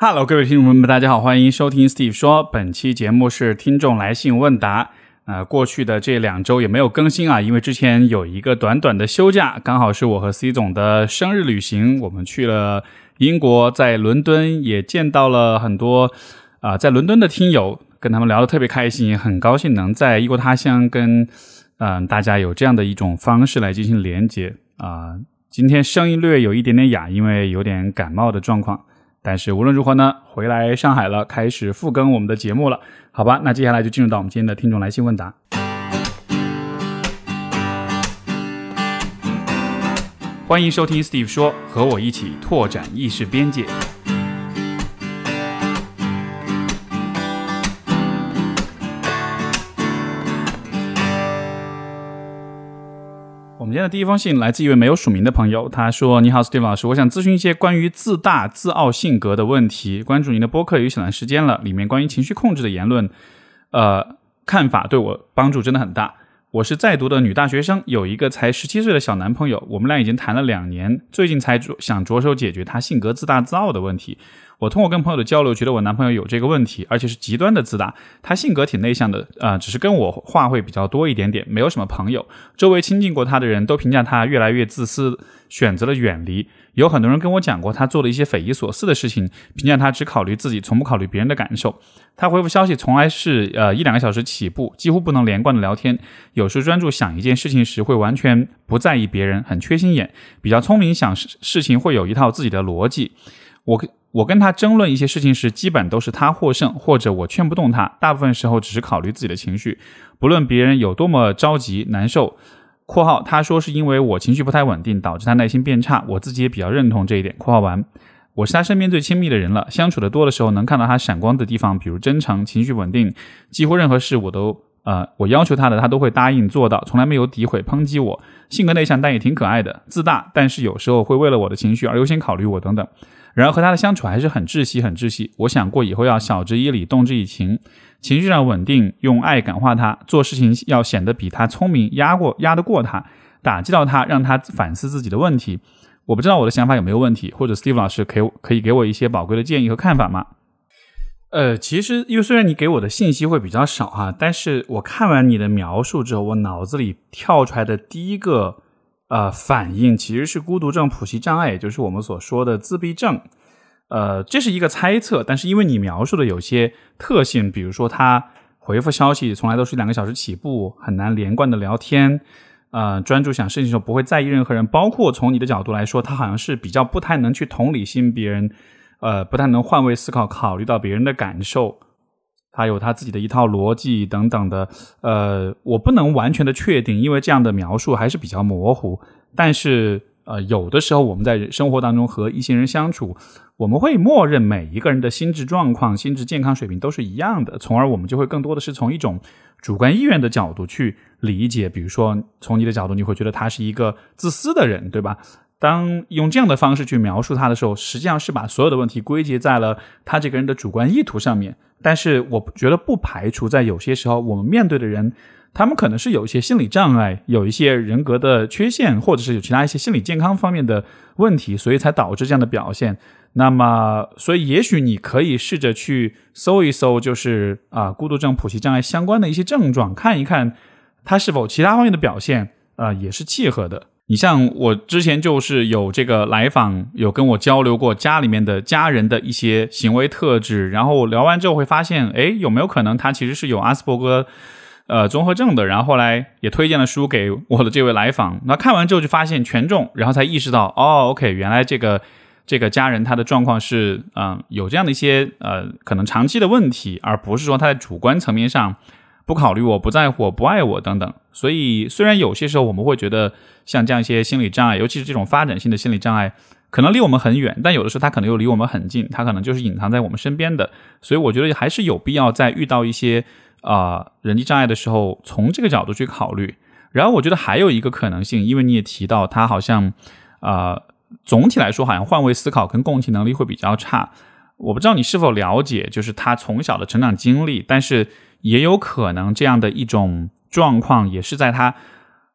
Hello，各位听众朋友们，大家好，欢迎收听 Steve 说。本期节目是听众来信问答。呃，过去的这两周也没有更新啊，因为之前有一个短短的休假，刚好是我和 C 总的生日旅行，我们去了英国，在伦敦也见到了很多啊、在伦敦的听友，跟他们聊得特别开心，很高兴能在异国他乡跟嗯、大家有这样的一种方式来进行连接啊、今天声音略有一点点哑，因为有点感冒的状况。但是无论如何呢，回来上海了，开始复更我们的节目了，好吧？那接下来就进入到我们今天的听众来信问答。欢迎收听 Steve 说，和我一起拓展意识边界。们今天的第一封信来自一位没有署名的朋友，他说：“你好，Steve 老师，我想咨询一些关于自大、自傲性格的问题。关注您的播客有一小段时间了，里面关于情绪控制的言论，呃，看法对我帮助真的很大。我是在读的女大学生，有一个才十七岁的小男朋友，我们俩已经谈了两年，最近才着想着手解决他性格自大自傲的问题。我通过跟朋友的交流，觉得我男朋友有这个问题，而且是极端的自大。他性格挺内向的，呃，只是跟我话会比较多一点点，没有什么朋友。周围亲近过他的人都评价他越来越自私，选择了远离。有很多人跟我讲过他做了一些匪夷所思的事情，评价他只考虑自己，从不考虑别人的感受。他回复消息从来是呃一两个小时起步，几乎不能连贯的聊天。有时专注想一件事情时，会完全不在意别人，很缺心眼。比较聪明，想事事情会有一套自己的逻辑。我我跟他争论一些事情时，基本都是他获胜，或者我劝不动他。大部分时候只是考虑自己的情绪，不论别人有多么着急难受。（括号他说是因为我情绪不太稳定，导致他耐心变差，我自己也比较认同这一点。）（括号完）我是他身边最亲密的人了，相处的多的时候，能看到他闪光的地方，比如真诚、情绪稳定，几乎任何事我都呃我要求他的，他都会答应做到，从来没有诋毁抨击我。性格内向，但也挺可爱的，自大，但是有时候会为了我的情绪而优先考虑我等等。然而和他的相处还是很窒息，很窒息。我想过以后要晓之以理，动之以情，情绪上稳定，用爱感化他，做事情要显得比他聪明，压过压得过他，打击到他，让他反思自己的问题。我不知道我的想法有没有问题，或者 Steve 老师可以可以给我一些宝贵的建议和看法吗？呃，其实因为虽然你给我的信息会比较少哈，但是我看完你的描述之后，我脑子里跳出来的第一个呃反应其实是孤独症谱系障碍，也就是我们所说的自闭症。呃，这是一个猜测，但是因为你描述的有些特性，比如说他回复消息从来都是两个小时起步，很难连贯的聊天，呃，专注想事情的时候不会在意任何人，包括从你的角度来说，他好像是比较不太能去同理心别人，呃，不太能换位思考，考虑到别人的感受，他有他自己的一套逻辑等等的，呃，我不能完全的确定，因为这样的描述还是比较模糊，但是呃，有的时候我们在生活当中和一些人相处。我们会默认每一个人的心智状况、心智健康水平都是一样的，从而我们就会更多的是从一种主观意愿的角度去理解。比如说，从你的角度，你会觉得他是一个自私的人，对吧？当用这样的方式去描述他的时候，实际上是把所有的问题归结在了他这个人的主观意图上面。但是，我觉得不排除在有些时候，我们面对的人，他们可能是有一些心理障碍，有一些人格的缺陷，或者是有其他一些心理健康方面的问题，所以才导致这样的表现。那么，所以也许你可以试着去搜一搜，就是啊，孤独症谱系障碍相关的一些症状，看一看他是否其他方面的表现啊也是契合的。你像我之前就是有这个来访，有跟我交流过家里面的家人的一些行为特质，然后聊完之后会发现，哎，有没有可能他其实是有阿斯伯格呃综合症的？然后后来也推荐了书给我的这位来访，那看完之后就发现全中，然后才意识到，哦，OK，原来这个。这个家人他的状况是，嗯，有这样的一些呃，可能长期的问题，而不是说他在主观层面上不考虑我、不在乎我、不爱我等等。所以，虽然有些时候我们会觉得像这样一些心理障碍，尤其是这种发展性的心理障碍，可能离我们很远，但有的时候它可能又离我们很近，它可能就是隐藏在我们身边的。所以，我觉得还是有必要在遇到一些啊、呃、人际障碍的时候，从这个角度去考虑。然后，我觉得还有一个可能性，因为你也提到他好像啊。呃总体来说，好像换位思考跟共情能力会比较差。我不知道你是否了解，就是他从小的成长经历，但是也有可能这样的一种状况，也是在他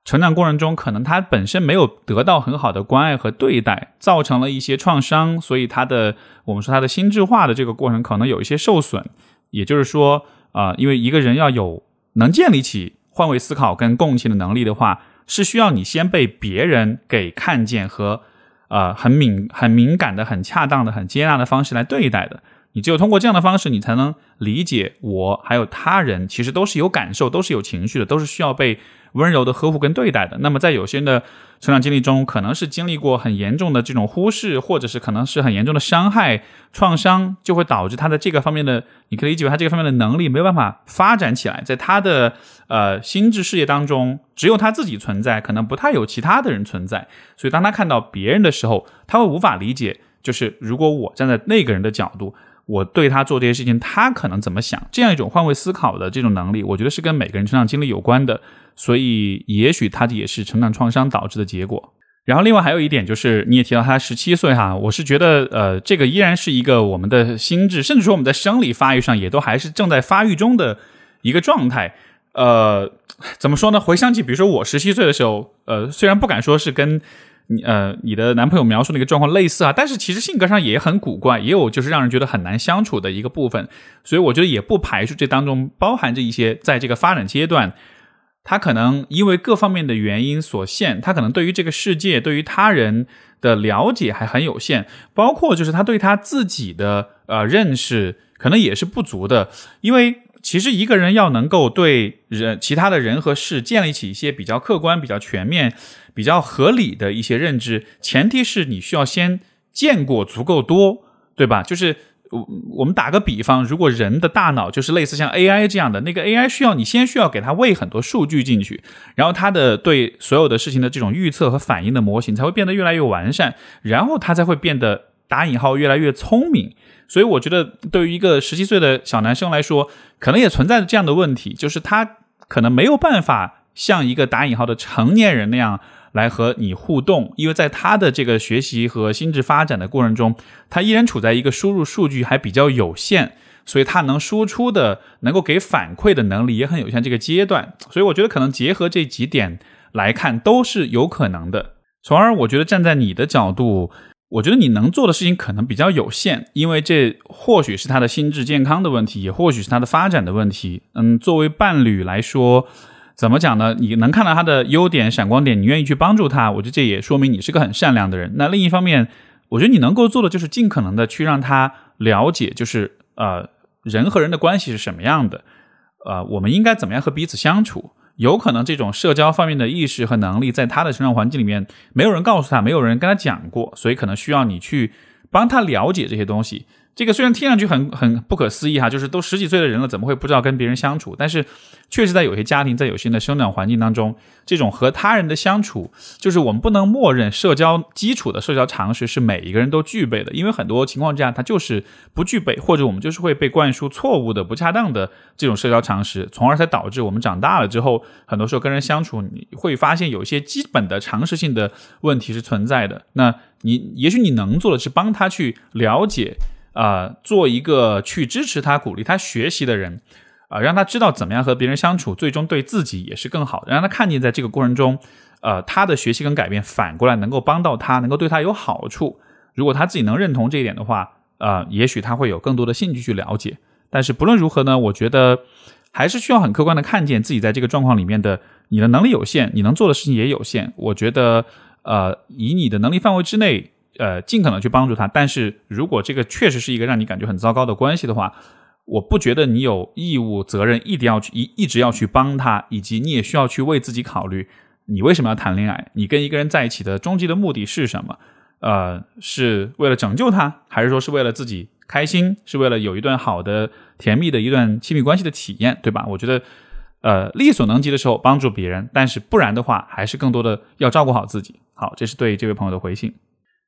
成长过程中，可能他本身没有得到很好的关爱和对待，造成了一些创伤，所以他的我们说他的心智化的这个过程可能有一些受损。也就是说，啊，因为一个人要有能建立起换位思考跟共情的能力的话，是需要你先被别人给看见和呃很敏很敏感的、很恰当的、很接纳的方式来对待的。你只有通过这样的方式，你才能理解我还有他人，其实都是有感受，都是有情绪的，都是需要被。温柔的呵护跟对待的，那么在有些人的成长经历中，可能是经历过很严重的这种忽视，或者是可能是很严重的伤害、创伤，就会导致他的这个方面的，你可以理解为他这个方面的能力没有办法发展起来，在他的呃心智世界当中，只有他自己存在，可能不太有其他的人存在，所以当他看到别人的时候，他会无法理解，就是如果我站在那个人的角度。我对他做这些事情，他可能怎么想？这样一种换位思考的这种能力，我觉得是跟每个人成长经历有关的。所以，也许他也是成长创伤导致的结果。然后，另外还有一点就是，你也提到他十七岁哈，我是觉得，呃，这个依然是一个我们的心智，甚至说我们在生理发育上也都还是正在发育中的一个状态。呃，怎么说呢？回想起，比如说我十七岁的时候，呃，虽然不敢说是跟。你呃，你的男朋友描述那个状况类似啊，但是其实性格上也很古怪，也有就是让人觉得很难相处的一个部分，所以我觉得也不排除这当中包含着一些在这个发展阶段，他可能因为各方面的原因所限，他可能对于这个世界、对于他人的了解还很有限，包括就是他对他自己的呃认识可能也是不足的，因为。其实一个人要能够对人、其他的人和事建立起一些比较客观、比较全面、比较合理的一些认知，前提是你需要先见过足够多，对吧？就是我我们打个比方，如果人的大脑就是类似像 AI 这样的，那个 AI 需要你先需要给它喂很多数据进去，然后它的对所有的事情的这种预测和反应的模型才会变得越来越完善，然后它才会变得打引号越来越聪明。所以我觉得，对于一个十七岁的小男生来说，可能也存在着这样的问题，就是他可能没有办法像一个打引号的成年人那样来和你互动，因为在他的这个学习和心智发展的过程中，他依然处在一个输入数据还比较有限，所以他能输出的、能够给反馈的能力也很有限这个阶段。所以我觉得，可能结合这几点来看，都是有可能的。从而，我觉得站在你的角度。我觉得你能做的事情可能比较有限，因为这或许是他的心智健康的问题，也或许是他的发展的问题。嗯，作为伴侣来说，怎么讲呢？你能看到他的优点、闪光点，你愿意去帮助他，我觉得这也说明你是个很善良的人。那另一方面，我觉得你能够做的就是尽可能的去让他了解，就是呃，人和人的关系是什么样的，呃，我们应该怎么样和彼此相处。有可能这种社交方面的意识和能力，在他的成长环境里面，没有人告诉他，没有人跟他讲过，所以可能需要你去帮他了解这些东西。这个虽然听上去很很不可思议哈，就是都十几岁的人了，怎么会不知道跟别人相处？但是，确实在有些家庭，在有些的生长环境当中，这种和他人的相处，就是我们不能默认社交基础的社交常识是每一个人都具备的，因为很多情况之下，他就是不具备，或者我们就是会被灌输错误的、不恰当的这种社交常识，从而才导致我们长大了之后，很多时候跟人相处，你会发现有一些基本的常识性的问题是存在的。那你也许你能做的是帮他去了解。啊，做一个去支持他、鼓励他学习的人，啊，让他知道怎么样和别人相处，最终对自己也是更好的。让他看见在这个过程中，呃，他的学习跟改变反过来能够帮到他，能够对他有好处。如果他自己能认同这一点的话，啊，也许他会有更多的兴趣去了解。但是不论如何呢，我觉得还是需要很客观的看见自己在这个状况里面的，你的能力有限，你能做的事情也有限。我觉得，呃，以你的能力范围之内。呃，尽可能去帮助他，但是如果这个确实是一个让你感觉很糟糕的关系的话，我不觉得你有义务责任一定要去一一直要去帮他，以及你也需要去为自己考虑，你为什么要谈恋爱？你跟一个人在一起的终极的目的是什么？呃，是为了拯救他，还是说是为了自己开心？是为了有一段好的甜蜜的一段亲密关系的体验，对吧？我觉得，呃，力所能及的时候帮助别人，但是不然的话，还是更多的要照顾好自己。好，这是对这位朋友的回信。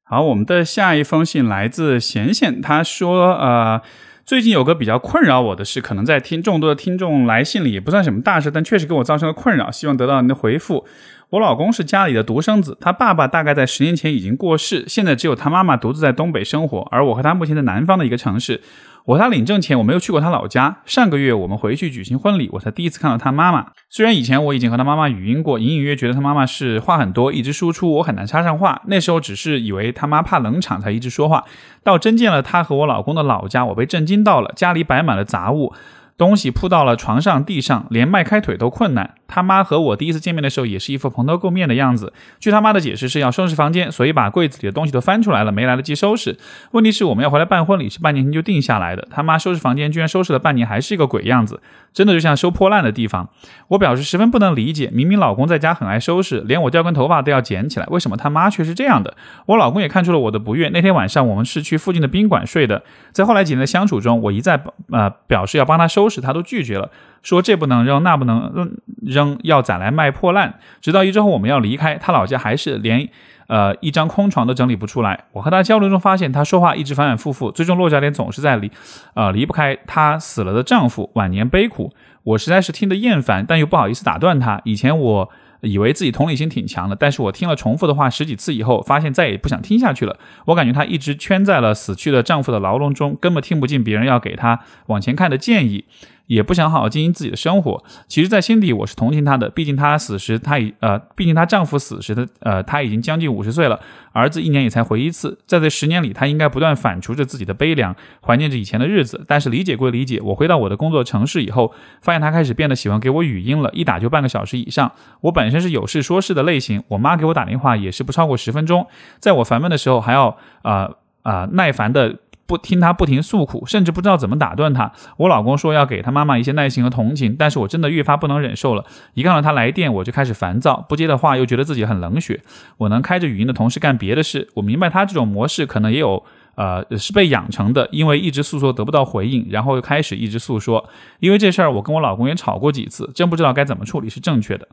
好，我们的下一封信来自贤贤，他说：“呃，最近有个比较困扰我的事，可能在听众多的听众来信里也不算什么大事，但确实给我造成了困扰，希望得到您的回复。我老公是家里的独生子，他爸爸大概在十年前已经过世，现在只有他妈妈独自在东北生活，而我和他目前在南方的一个城市。我和他领证前，我没有去过他老家。上个月我们回去举行婚礼，我才第一次看到他妈妈。虽然以前我已经和他妈妈语音过，隐隐约觉得他妈妈是话很多，一直输出，我很难插上话。那时候只是以为他妈怕冷场才一直说话。到真见了他和我老公的老家，我被震惊到了，家里摆满了杂物。东西铺到了床上、地上，连迈开腿都困难。他妈和我第一次见面的时候，也是一副蓬头垢面的样子。据他妈的解释，是要收拾房间，所以把柜子里的东西都翻出来了，没来得及收拾。问题是，我们要回来办婚礼，是半年前就定下来的。他妈收拾房间，居然收拾了半年，还是一个鬼样子，真的就像收破烂的地方。我表示十分不能理解，明明老公在家很爱收拾，连我掉根头发都要捡起来，为什么他妈却是这样的？我老公也看出了我的不悦。那天晚上，我们是去附近的宾馆睡的。在后来几年的相处中，我一再呃表示要帮他收拾，他都拒绝了。说这不能扔，那不能扔，要攒来卖破烂。直到一周后我们要离开，他老家还是连呃一张空床都整理不出来。我和他交流中发现，他说话一直反反复复，最终落脚点总是在离呃离不开她死了的丈夫，晚年悲苦。我实在是听得厌烦，但又不好意思打断他。以前我以为自己同理心挺强的，但是我听了重复的话十几次以后，发现再也不想听下去了。我感觉她一直圈在了死去的丈夫的牢笼中，根本听不进别人要给她往前看的建议。也不想好好经营自己的生活。其实，在心底我是同情她的，毕竟她死时，她已呃，毕竟她丈夫死时的呃，她已经将近五十岁了，儿子一年也才回一次。在这十年里，她应该不断反刍着自己的悲凉，怀念着以前的日子。但是理解归理解，我回到我的工作城市以后，发现她开始变得喜欢给我语音了，一打就半个小时以上。我本身是有事说事的类型，我妈给我打电话也是不超过十分钟，在我烦闷的时候还要啊啊耐烦的。不听他不停诉苦，甚至不知道怎么打断他。我老公说要给他妈妈一些耐心和同情，但是我真的越发不能忍受了。一看到他来电，我就开始烦躁，不接的话又觉得自己很冷血。我能开着语音的同时干别的事。我明白他这种模式可能也有，呃，是被养成的，因为一直诉说得不到回应，然后又开始一直诉说。因为这事儿，我跟我老公也吵过几次，真不知道该怎么处理是正确的。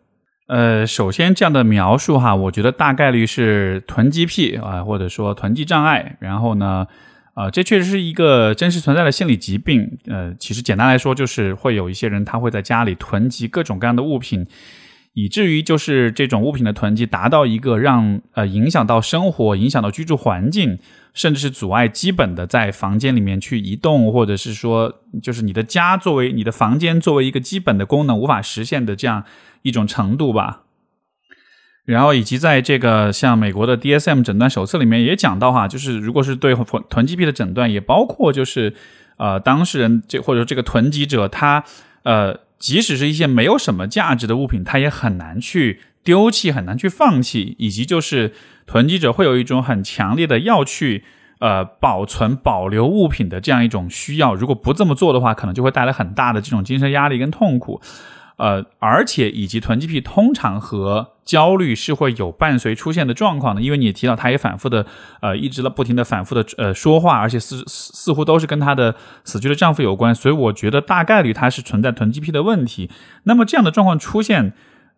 呃，首先这样的描述哈，我觉得大概率是囤积癖啊，或者说囤积障碍。然后呢？啊，这确实是一个真实存在的心理疾病。呃，其实简单来说，就是会有一些人他会在家里囤积各种各样的物品，以至于就是这种物品的囤积达到一个让呃影响到生活、影响到居住环境，甚至是阻碍基本的在房间里面去移动，或者是说就是你的家作为你的房间作为一个基本的功能无法实现的这样一种程度吧。然后以及在这个像美国的 DSM 诊断手册里面也讲到哈，就是如果是对囤囤积癖的诊断，也包括就是呃当事人这或者这个囤积者他呃即使是一些没有什么价值的物品，他也很难去丢弃，很难去放弃，以及就是囤积者会有一种很强烈的要去呃保存保留物品的这样一种需要，如果不这么做的话，可能就会带来很大的这种精神压力跟痛苦。呃，而且以及囤积癖通常和焦虑是会有伴随出现的状况的，因为你也提到，她也反复的呃一直在不停的反复的呃说话，而且似似乎都是跟她的死去的丈夫有关，所以我觉得大概率她是存在囤积癖的问题。那么这样的状况出现，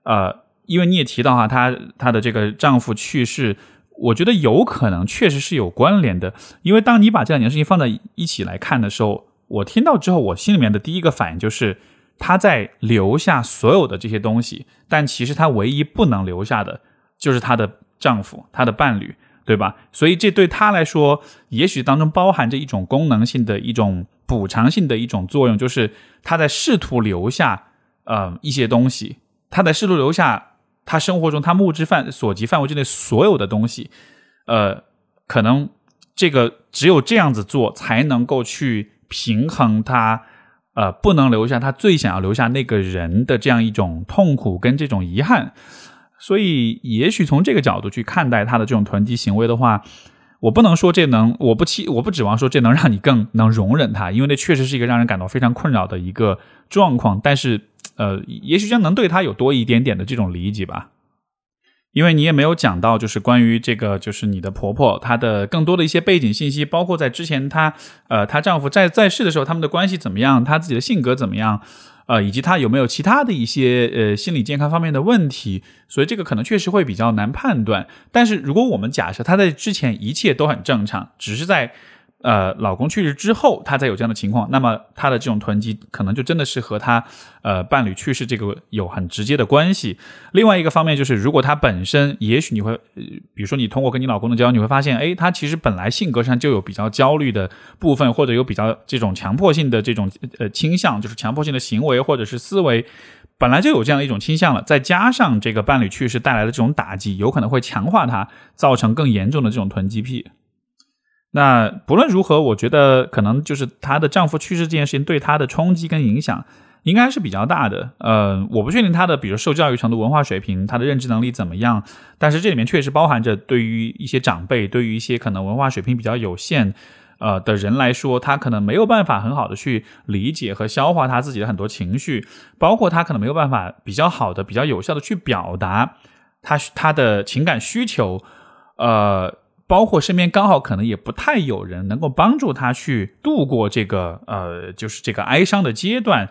呃，因为你也提到哈，她她的这个丈夫去世，我觉得有可能确实是有关联的，因为当你把这两件事情放在一起来看的时候，我听到之后，我心里面的第一个反应就是。她在留下所有的这些东西，但其实她唯一不能留下的就是她的丈夫、她的伴侣，对吧？所以这对她来说，也许当中包含着一种功能性的一种补偿性的一种作用，就是她在试图留下呃一些东西，她在试图留下她生活中她目之范所及范围之内所有的东西，呃，可能这个只有这样子做才能够去平衡她。呃，不能留下他最想要留下那个人的这样一种痛苦跟这种遗憾，所以也许从这个角度去看待他的这种囤积行为的话，我不能说这能，我不期，我不指望说这能让你更能容忍他，因为那确实是一个让人感到非常困扰的一个状况。但是，呃，也许将能对他有多一点点的这种理解吧。因为你也没有讲到，就是关于这个，就是你的婆婆她的更多的一些背景信息，包括在之前她，呃，她丈夫在在世的时候，他们的关系怎么样，她自己的性格怎么样，呃，以及她有没有其他的一些呃心理健康方面的问题，所以这个可能确实会比较难判断。但是如果我们假设她在之前一切都很正常，只是在呃老公去世之后，她才有这样的情况，那么她的这种囤积可能就真的是和她呃伴侣去世这个有很直接的关系。另外一个方面就是，如果她本身，也许你会，比如说你通过跟你老公的交流，你会发现，哎，她其实本来性格上就有比较焦虑的部分，或者有比较这种强迫性的这种呃倾向，就是强迫性的行为或者是思维。本来就有这样一种倾向了，再加上这个伴侣去世带来的这种打击，有可能会强化它，造成更严重的这种囤积癖。那不论如何，我觉得可能就是她的丈夫去世这件事情对她的冲击跟影响应该是比较大的。呃，我不确定她的比如受教育程度、文化水平、她的认知能力怎么样，但是这里面确实包含着对于一些长辈、对于一些可能文化水平比较有限。呃的人来说，他可能没有办法很好的去理解和消化他自己的很多情绪，包括他可能没有办法比较好的、比较有效的去表达他他的情感需求，呃，包括身边刚好可能也不太有人能够帮助他去度过这个呃，就是这个哀伤的阶段。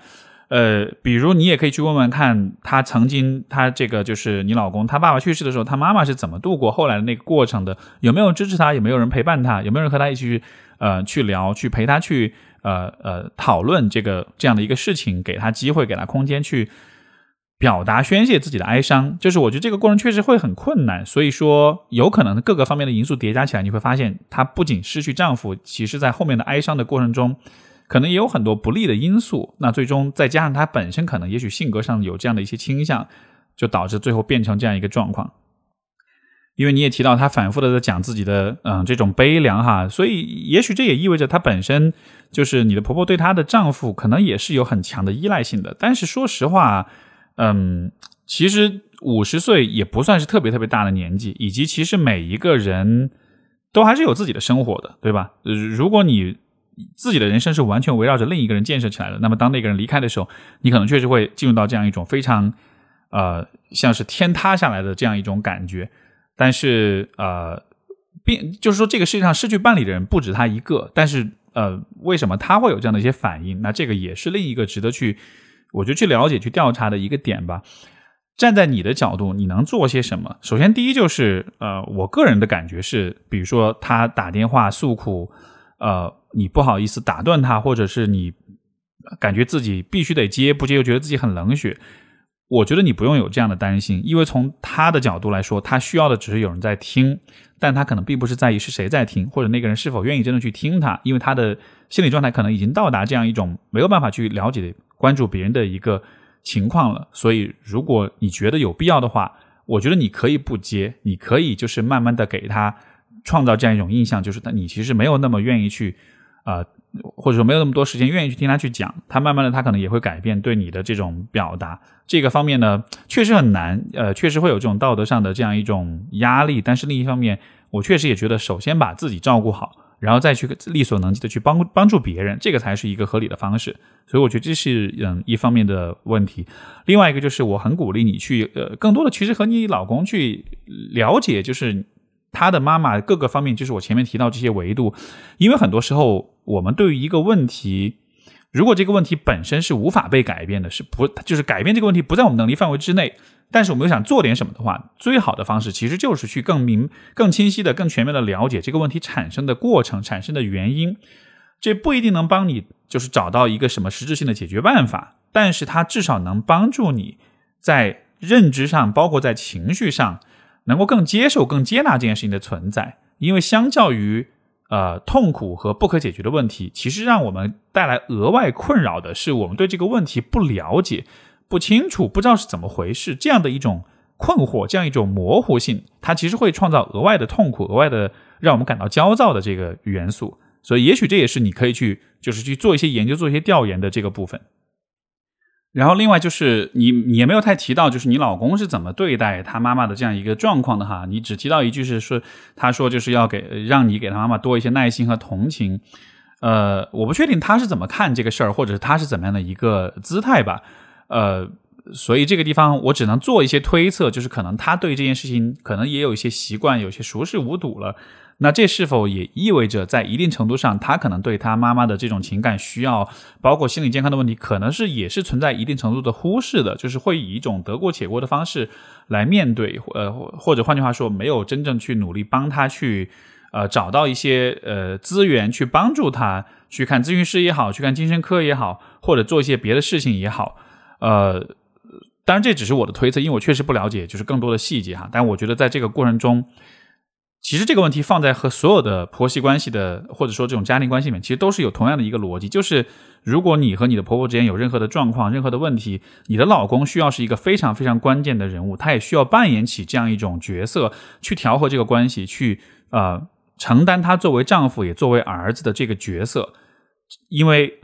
呃，比如你也可以去问问看，他曾经他这个就是你老公，他爸爸去世的时候，他妈妈是怎么度过后来的那个过程的？有没有支持他？有没有人陪伴他？有没有人和他一起去呃去聊，去陪他去呃呃讨论这个这样的一个事情，给他机会，给他空间去表达宣泄自己的哀伤？就是我觉得这个过程确实会很困难，所以说有可能各个方面的因素叠加起来，你会发现她不仅失去丈夫，其实在后面的哀伤的过程中。可能也有很多不利的因素，那最终再加上她本身可能也许性格上有这样的一些倾向，就导致最后变成这样一个状况。因为你也提到她反复的在讲自己的嗯这种悲凉哈，所以也许这也意味着她本身就是你的婆婆对她的丈夫可能也是有很强的依赖性的。但是说实话，嗯，其实五十岁也不算是特别特别大的年纪，以及其实每一个人都还是有自己的生活的，对吧？如果你自己的人生是完全围绕着另一个人建设起来的。那么，当那个人离开的时候，你可能确实会进入到这样一种非常，呃，像是天塌下来的这样一种感觉。但是，呃，并就是说，这个世界上失去伴侣的人不止他一个。但是，呃，为什么他会有这样的一些反应？那这个也是另一个值得去，我就去了解、去调查的一个点吧。站在你的角度，你能做些什么？首先，第一就是，呃，我个人的感觉是，比如说他打电话诉苦。呃，你不好意思打断他，或者是你感觉自己必须得接，不接又觉得自己很冷血。我觉得你不用有这样的担心，因为从他的角度来说，他需要的只是有人在听，但他可能并不是在意是谁在听，或者那个人是否愿意真的去听他，因为他的心理状态可能已经到达这样一种没有办法去了解、关注别人的一个情况了。所以，如果你觉得有必要的话，我觉得你可以不接，你可以就是慢慢的给他。创造这样一种印象，就是你其实没有那么愿意去，呃，或者说没有那么多时间愿意去听他去讲，他慢慢的他可能也会改变对你的这种表达。这个方面呢，确实很难，呃，确实会有这种道德上的这样一种压力。但是另一方面，我确实也觉得，首先把自己照顾好，然后再去力所能及的去帮帮助别人，这个才是一个合理的方式。所以我觉得这是嗯一方面的问题。另外一个就是我很鼓励你去呃更多的其实和你老公去了解，就是。他的妈妈各个方面，就是我前面提到这些维度，因为很多时候我们对于一个问题，如果这个问题本身是无法被改变的，是不就是改变这个问题不在我们能力范围之内，但是我们又想做点什么的话，最好的方式其实就是去更明、更清晰的、更全面的了解这个问题产生的过程、产生的原因。这不一定能帮你就是找到一个什么实质性的解决办法，但是它至少能帮助你在认知上，包括在情绪上。能够更接受、更接纳这件事情的存在，因为相较于呃痛苦和不可解决的问题，其实让我们带来额外困扰的是，我们对这个问题不了解、不清楚、不知道是怎么回事，这样的一种困惑，这样一种模糊性，它其实会创造额外的痛苦、额外的让我们感到焦躁的这个元素。所以，也许这也是你可以去，就是去做一些研究、做一些调研的这个部分。然后，另外就是你，你也没有太提到，就是你老公是怎么对待他妈妈的这样一个状况的哈。你只提到一句是说，他说就是要给让你给他妈妈多一些耐心和同情。呃，我不确定他是怎么看这个事儿，或者是他是怎么样的一个姿态吧。呃，所以这个地方我只能做一些推测，就是可能他对这件事情可能也有一些习惯，有些熟视无睹了。那这是否也意味着，在一定程度上，他可能对他妈妈的这种情感需要，包括心理健康的问题，可能是也是存在一定程度的忽视的，就是会以一种得过且过的方式来面对，呃，或者换句话说，没有真正去努力帮他去，呃找到一些呃资源去帮助他去看咨询师也好，去看精神科也好，或者做一些别的事情也好，呃，当然这只是我的推测，因为我确实不了解就是更多的细节哈。但我觉得在这个过程中。其实这个问题放在和所有的婆媳关系的，或者说这种家庭关系里面，其实都是有同样的一个逻辑，就是如果你和你的婆婆之间有任何的状况、任何的问题，你的老公需要是一个非常非常关键的人物，他也需要扮演起这样一种角色，去调和这个关系，去呃承担他作为丈夫也作为儿子的这个角色，因为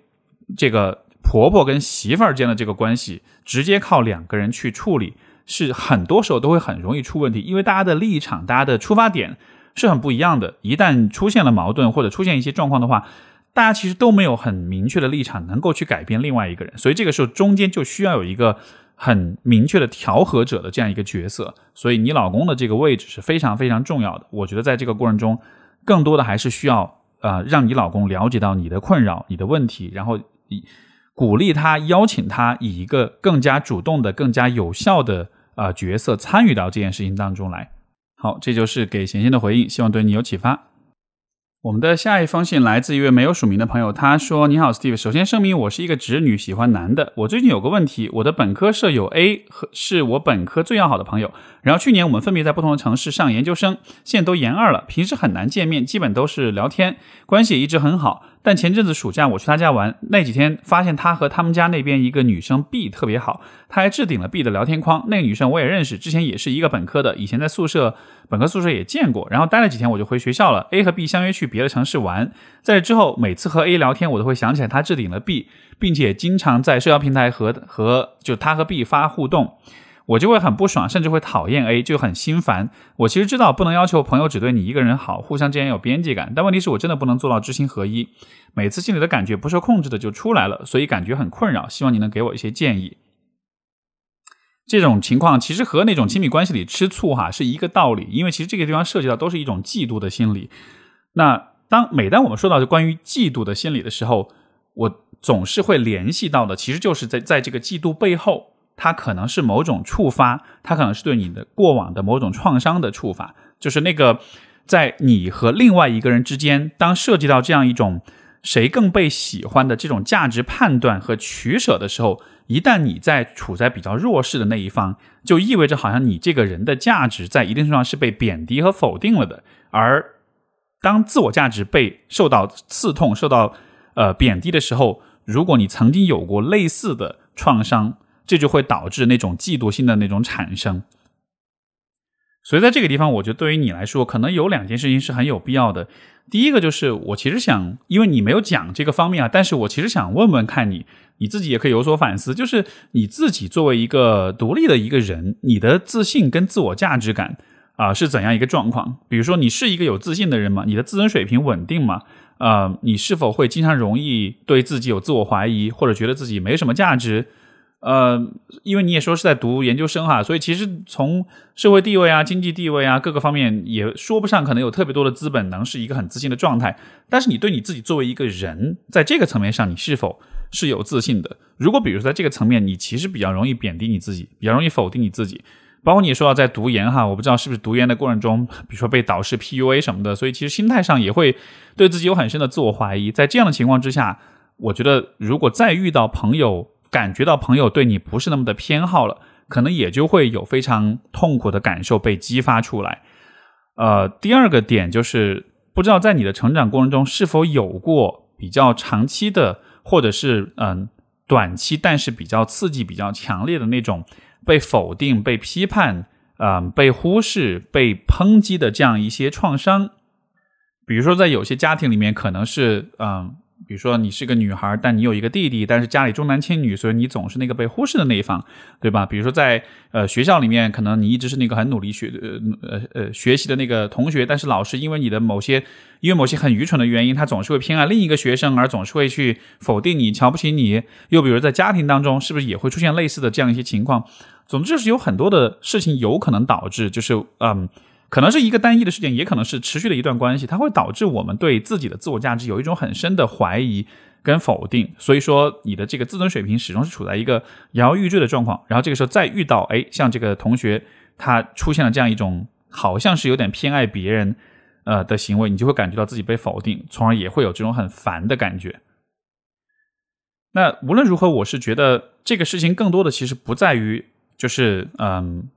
这个婆婆跟媳妇儿间的这个关系，直接靠两个人去处理。是很多时候都会很容易出问题，因为大家的立场、大家的出发点是很不一样的。一旦出现了矛盾或者出现一些状况的话，大家其实都没有很明确的立场能够去改变另外一个人，所以这个时候中间就需要有一个很明确的调和者的这样一个角色。所以你老公的这个位置是非常非常重要的。我觉得在这个过程中，更多的还是需要呃让你老公了解到你的困扰、你的问题，然后以鼓励他、邀请他以一个更加主动的、更加有效的。啊，角色参与到这件事情当中来。好，这就是给贤贤的回应，希望对你有启发。我们的下一封信来自一位没有署名的朋友，他说：“你好，Steve。首先声明，我是一个直女，喜欢男的。我最近有个问题，我的本科舍友 A 和是我本科最要好的朋友。然后去年我们分别在不同的城市上研究生，现在都研二了，平时很难见面，基本都是聊天，关系也一直很好。但前阵子暑假我去他家玩，那几天发现他和他们家那边一个女生 B 特别好，他还置顶了 B 的聊天框。那个女生我也认识，之前也是一个本科的，以前在宿舍本科宿舍也见过。然后待了几天我就回学校了。A 和 B 相约去别的城市玩，在这之后每次和 A 聊天，我都会想起来他置顶了 B，并且经常在社交平台和和就他和 B 发互动。我就会很不爽，甚至会讨厌 A，就很心烦。我其实知道不能要求朋友只对你一个人好，互相之间有边界感。但问题是我真的不能做到知行合一，每次心里的感觉不受控制的就出来了，所以感觉很困扰。希望你能给我一些建议。这种情况其实和那种亲密关系里吃醋哈是一个道理，因为其实这个地方涉及到都是一种嫉妒的心理。那当每当我们说到关于嫉妒的心理的时候，我总是会联系到的，其实就是在在这个嫉妒背后。它可能是某种触发，它可能是对你的过往的某种创伤的触发，就是那个在你和另外一个人之间，当涉及到这样一种谁更被喜欢的这种价值判断和取舍的时候，一旦你在处在比较弱势的那一方，就意味着好像你这个人的价值在一定程度上是被贬低和否定了的。而当自我价值被受到刺痛、受到呃贬低的时候，如果你曾经有过类似的创伤，这就会导致那种嫉妒心的那种产生，所以在这个地方，我觉得对于你来说，可能有两件事情是很有必要的。第一个就是，我其实想，因为你没有讲这个方面啊，但是我其实想问问看你，你自己也可以有所反思，就是你自己作为一个独立的一个人，你的自信跟自我价值感啊是怎样一个状况？比如说，你是一个有自信的人吗？你的自尊水平稳定吗？呃，你是否会经常容易对自己有自我怀疑，或者觉得自己没什么价值？呃，因为你也说是在读研究生哈，所以其实从社会地位啊、经济地位啊各个方面，也说不上可能有特别多的资本能是一个很自信的状态。但是你对你自己作为一个人，在这个层面上，你是否是有自信的？如果比如说在这个层面，你其实比较容易贬低你自己，比较容易否定你自己，包括你说要在读研哈，我不知道是不是读研的过程中，比如说被导师 PUA 什么的，所以其实心态上也会对自己有很深的自我怀疑。在这样的情况之下，我觉得如果再遇到朋友，感觉到朋友对你不是那么的偏好了，可能也就会有非常痛苦的感受被激发出来。呃，第二个点就是不知道在你的成长过程中是否有过比较长期的，或者是嗯短期但是比较刺激、比较强烈的那种被否定、被批判、嗯被忽视、被抨击的这样一些创伤。比如说在有些家庭里面，可能是嗯。比如说你是个女孩，但你有一个弟弟，但是家里重男轻女，所以你总是那个被忽视的那一方，对吧？比如说在呃学校里面，可能你一直是那个很努力学呃呃呃学习的那个同学，但是老师因为你的某些因为某些很愚蠢的原因，他总是会偏爱另一个学生，而总是会去否定你、瞧不起你。又比如在家庭当中，是不是也会出现类似的这样一些情况？总之就是有很多的事情有可能导致，就是嗯。可能是一个单一的事件，也可能是持续的一段关系，它会导致我们对自己的自我价值有一种很深的怀疑跟否定。所以说，你的这个自尊水平始终是处在一个摇摇欲坠的状况。然后这个时候再遇到，哎，像这个同学他出现了这样一种好像是有点偏爱别人，呃的行为，你就会感觉到自己被否定，从而也会有这种很烦的感觉。那无论如何，我是觉得这个事情更多的其实不在于就是嗯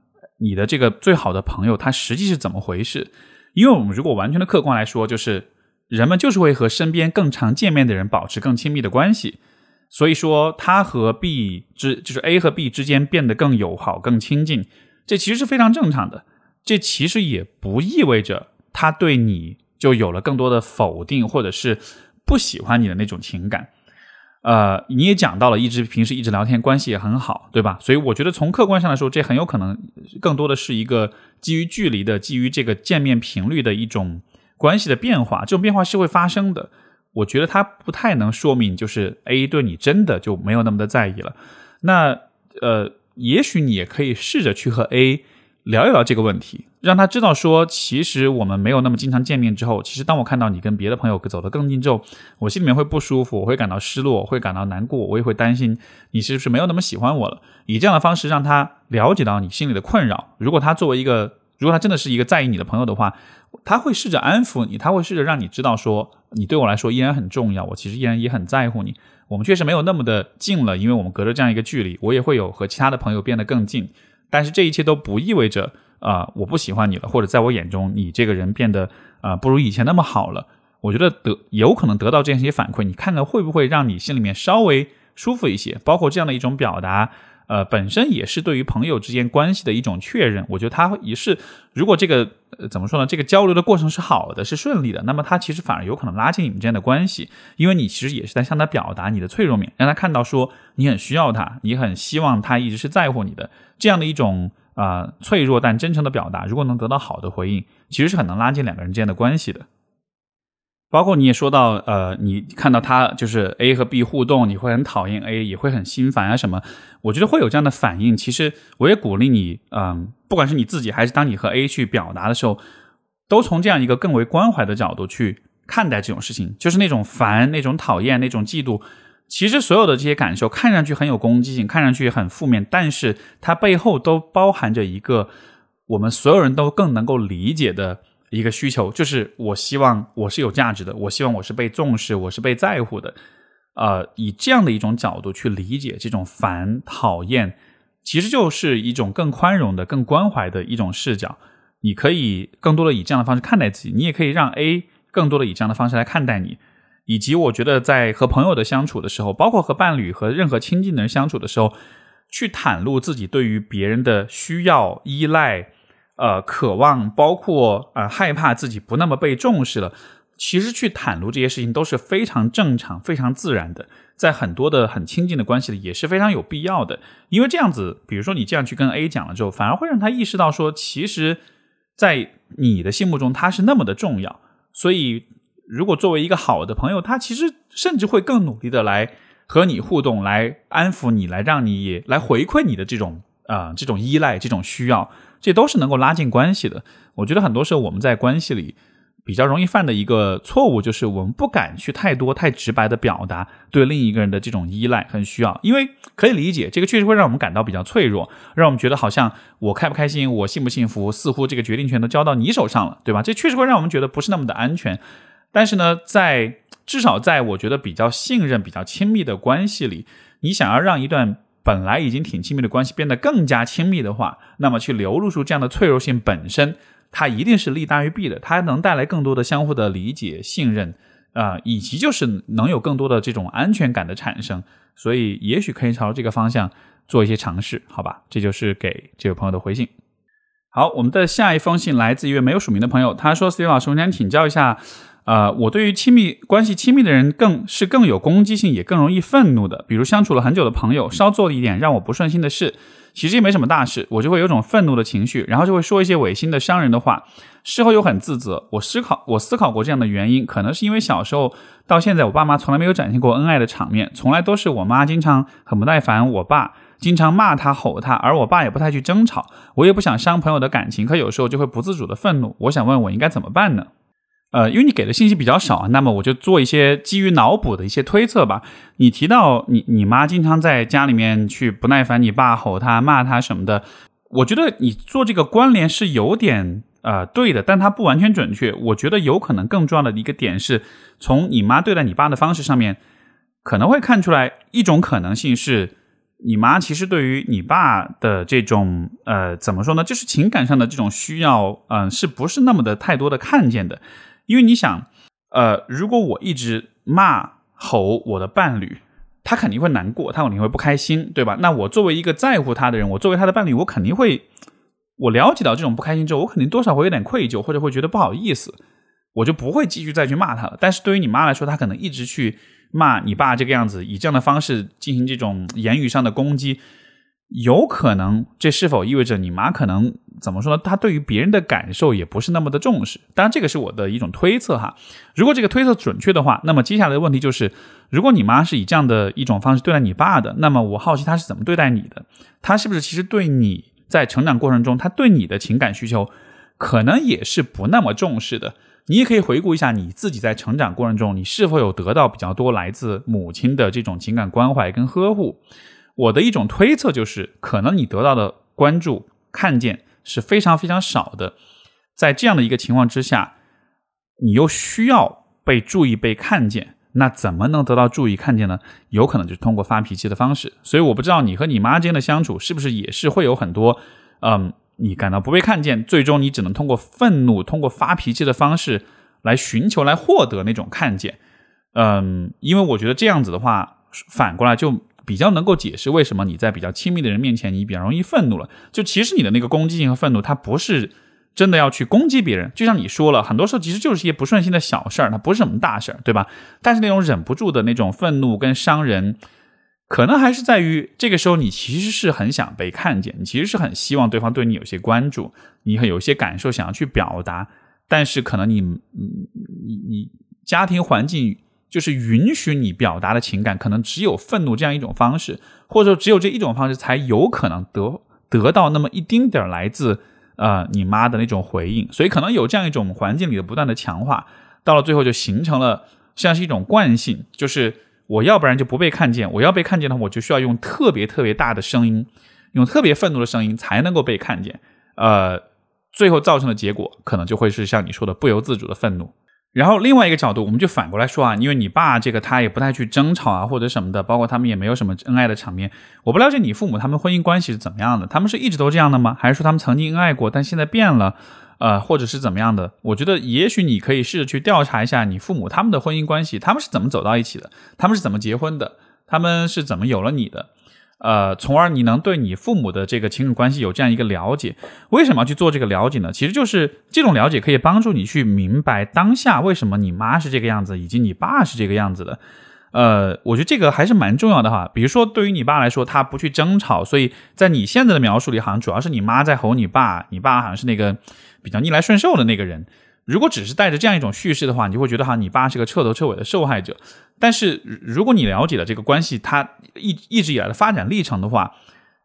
你的这个最好的朋友他实际是怎么回事，因为我们如果完全的客观来说，就是人们就是会和身边更常见面的人保持更亲密的关系。所以说，他和 B 之就是 A 和 B 之间变得更友好、更亲近，这其实是非常正常的。这其实也不意味着他对你就有了更多的否定，或者是不喜欢你的那种情感。呃，你也讲到了，一直平时一直聊天，关系也很好，对吧？所以我觉得从客观上来说，这很有可能更多的是一个基于距离的、基于这个见面频率的一种关系的变化。这种变化是会发生的。我觉得它不太能说明，就是 A 对你真的就没有那么的在意了。那呃，也许你也可以试着去和 A 聊一聊这个问题，让他知道说，其实我们没有那么经常见面之后，其实当我看到你跟别的朋友走得更近之后，我心里面会不舒服，我会感到失落，会感到难过，我也会担心你是不是没有那么喜欢我了。以这样的方式让他了解到你心里的困扰。如果他作为一个，如果他真的是一个在意你的朋友的话，他会试着安抚你，他会试着让你知道说，你对我来说依然很重要，我其实依然也很在乎你。我们确实没有那么的近了，因为我们隔着这样一个距离，我也会有和其他的朋友变得更近。但是这一切都不意味着啊，我不喜欢你了，或者在我眼中你这个人变得啊不如以前那么好了。我觉得得有可能得到这样一些反馈，你看看会不会让你心里面稍微舒服一些？包括这样的一种表达。呃，本身也是对于朋友之间关系的一种确认。我觉得他也是，如果这个呃怎么说呢？这个交流的过程是好的，是顺利的，那么他其实反而有可能拉近你们之间的关系，因为你其实也是在向他表达你的脆弱面，让他看到说你很需要他，你很希望他一直是在乎你的这样的一种啊脆弱但真诚的表达。如果能得到好的回应，其实是很能拉近两个人之间的关系的。包括你也说到，呃，你看到他就是 A 和 B 互动，你会很讨厌 A，也会很心烦啊什么？我觉得会有这样的反应。其实我也鼓励你，嗯，不管是你自己还是当你和 A 去表达的时候，都从这样一个更为关怀的角度去看待这种事情。就是那种烦、那种讨厌、那种嫉妒，其实所有的这些感受看上去很有攻击性，看上去很负面，但是它背后都包含着一个我们所有人都更能够理解的。一个需求就是，我希望我是有价值的，我希望我是被重视，我是被在乎的。呃，以这样的一种角度去理解这种烦、讨厌，其实就是一种更宽容的、更关怀的一种视角。你可以更多的以这样的方式看待自己，你也可以让 A 更多的以这样的方式来看待你。以及我觉得在和朋友的相处的时候，包括和伴侣和任何亲近的人相处的时候，去袒露自己对于别人的需要、依赖。呃，渴望包括呃害怕自己不那么被重视了，其实去袒露这些事情都是非常正常、非常自然的，在很多的很亲近的关系里也是非常有必要的。因为这样子，比如说你这样去跟 A 讲了之后，反而会让他意识到说，其实，在你的心目中他是那么的重要。所以，如果作为一个好的朋友，他其实甚至会更努力的来和你互动，来安抚你，来让你来回馈你的这种啊这种依赖、这种需要。这都是能够拉近关系的。我觉得很多时候我们在关系里比较容易犯的一个错误，就是我们不敢去太多、太直白的表达对另一个人的这种依赖和需要，因为可以理解，这个确实会让我们感到比较脆弱，让我们觉得好像我开不开心、我幸不幸福，似乎这个决定权都交到你手上了，对吧？这确实会让我们觉得不是那么的安全。但是呢，在至少在我觉得比较信任、比较亲密的关系里，你想要让一段。本来已经挺亲密的关系变得更加亲密的话，那么去流露出这样的脆弱性本身，它一定是利大于弊的。它能带来更多的相互的理解、信任啊，以及就是能有更多的这种安全感的产生。所以，也许可以朝这个方向做一些尝试，好吧？这就是给这位朋友的回信。好，我们的下一封信来自一位没有署名的朋友，他说斯蒂老师，我想请教一下。”呃，我对于亲密关系亲密的人更是更有攻击性，也更容易愤怒的。比如相处了很久的朋友，稍做了一点让我不顺心的事，其实也没什么大事，我就会有种愤怒的情绪，然后就会说一些违心的伤人的话，事后又很自责。我思考，我思考过这样的原因，可能是因为小时候到现在，我爸妈从来没有展现过恩爱的场面，从来都是我妈经常很不耐烦，我爸经常骂他吼他，而我爸也不太去争吵。我也不想伤朋友的感情，可有时候就会不自主的愤怒。我想问我应该怎么办呢？呃，因为你给的信息比较少，那么我就做一些基于脑补的一些推测吧。你提到你你妈经常在家里面去不耐烦你爸，吼他骂他什么的，我觉得你做这个关联是有点呃对的，但它不完全准确。我觉得有可能更重要的一个点是，从你妈对待你爸的方式上面，可能会看出来一种可能性是，你妈其实对于你爸的这种呃怎么说呢，就是情感上的这种需要，嗯，是不是那么的太多的看见的？因为你想，呃，如果我一直骂吼我的伴侣。他肯定会难过，他肯定会不开心，对吧？那我作为一个在乎他的人，我作为他的伴侣，我肯定会，我了解到这种不开心之后，我肯定多少会有点愧疚，或者会觉得不好意思，我就不会继续再去骂他了。但是对于你妈来说，她可能一直去骂你爸这个样子，以这样的方式进行这种言语上的攻击。有可能，这是否意味着你妈可能怎么说呢？她对于别人的感受也不是那么的重视。当然，这个是我的一种推测哈。如果这个推测准确的话，那么接下来的问题就是，如果你妈是以这样的一种方式对待你爸的，那么我好奇她是怎么对待你的？她是不是其实对你在成长过程中，她对你的情感需求可能也是不那么重视的？你也可以回顾一下你自己在成长过程中，你是否有得到比较多来自母亲的这种情感关怀跟呵护？我的一种推测就是，可能你得到的关注、看见是非常非常少的。在这样的一个情况之下，你又需要被注意、被看见，那怎么能得到注意、看见呢？有可能就是通过发脾气的方式。所以，我不知道你和你妈之间的相处是不是也是会有很多，嗯，你感到不被看见，最终你只能通过愤怒、通过发脾气的方式来寻求、来获得那种看见。嗯，因为我觉得这样子的话，反过来就。比较能够解释为什么你在比较亲密的人面前，你比较容易愤怒了。就其实你的那个攻击性和愤怒，它不是真的要去攻击别人。就像你说了，很多时候其实就是一些不顺心的小事儿，它不是什么大事儿，对吧？但是那种忍不住的那种愤怒跟伤人，可能还是在于这个时候你其实是很想被看见，你其实是很希望对方对你有些关注，你有一些感受想要去表达，但是可能你，你你家庭环境。就是允许你表达的情感，可能只有愤怒这样一种方式，或者说只有这一种方式，才有可能得得到那么一丁点儿来自呃你妈的那种回应。所以可能有这样一种环境里的不断的强化，到了最后就形成了像是一种惯性，就是我要不然就不被看见，我要被看见的话，我就需要用特别特别大的声音，用特别愤怒的声音才能够被看见。呃，最后造成的结果可能就会是像你说的不由自主的愤怒。然后另外一个角度，我们就反过来说啊，因为你爸这个他也不太去争吵啊，或者什么的，包括他们也没有什么恩爱的场面。我不了解你父母他们婚姻关系是怎么样的，他们是一直都这样的吗？还是说他们曾经恩爱过，但现在变了？呃，或者是怎么样的？我觉得也许你可以试着去调查一下你父母他们的婚姻关系，他们是怎么走到一起的？他们是怎么结婚的？他们是怎么有了你的？呃，从而你能对你父母的这个情感关系有这样一个了解，为什么要去做这个了解呢？其实就是这种了解可以帮助你去明白当下为什么你妈是这个样子，以及你爸是这个样子的。呃，我觉得这个还是蛮重要的哈。比如说，对于你爸来说，他不去争吵，所以在你现在的描述里，好像主要是你妈在吼你爸，你爸好像是那个比较逆来顺受的那个人。如果只是带着这样一种叙事的话，你就会觉得哈，你爸是个彻头彻尾的受害者。但是如果你了解了这个关系，它一一直以来的发展历程的话，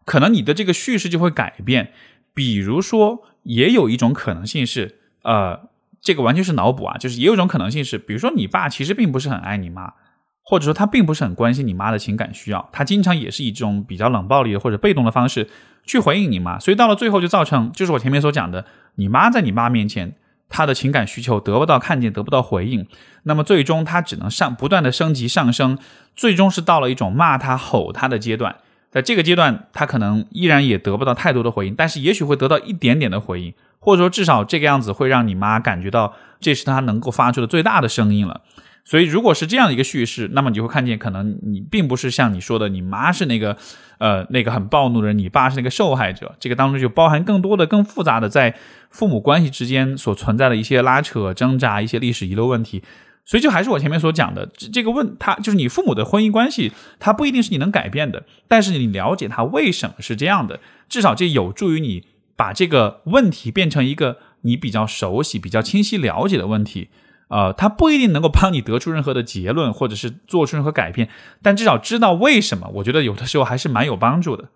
可能你的这个叙事就会改变。比如说，也有一种可能性是，呃，这个完全是脑补啊，就是也有一种可能性是，比如说你爸其实并不是很爱你妈，或者说他并不是很关心你妈的情感需要，他经常也是以这种比较冷暴力或者被动的方式去回应你妈，所以到了最后就造成，就是我前面所讲的，你妈在你妈面前。他的情感需求得不到看见，得不到回应，那么最终他只能上不断的升级上升，最终是到了一种骂他、吼他的阶段。在这个阶段，他可能依然也得不到太多的回应，但是也许会得到一点点的回应，或者说至少这个样子会让你妈感觉到这是他能够发出的最大的声音了。所以，如果是这样的一个叙事，那么你就会看见，可能你并不是像你说的，你妈是那个，呃，那个很暴怒的人，你爸是那个受害者。这个当中就包含更多的、更复杂的，在父母关系之间所存在的一些拉扯、挣扎、一些历史遗留问题。所以，就还是我前面所讲的，这个问他就是你父母的婚姻关系，它不一定是你能改变的，但是你了解他为什么是这样的，至少这有助于你把这个问题变成一个你比较熟悉、比较清晰了解的问题。呃，他不一定能够帮你得出任何的结论，或者是做出任何改变，但至少知道为什么，我觉得有的时候还是蛮有帮助的。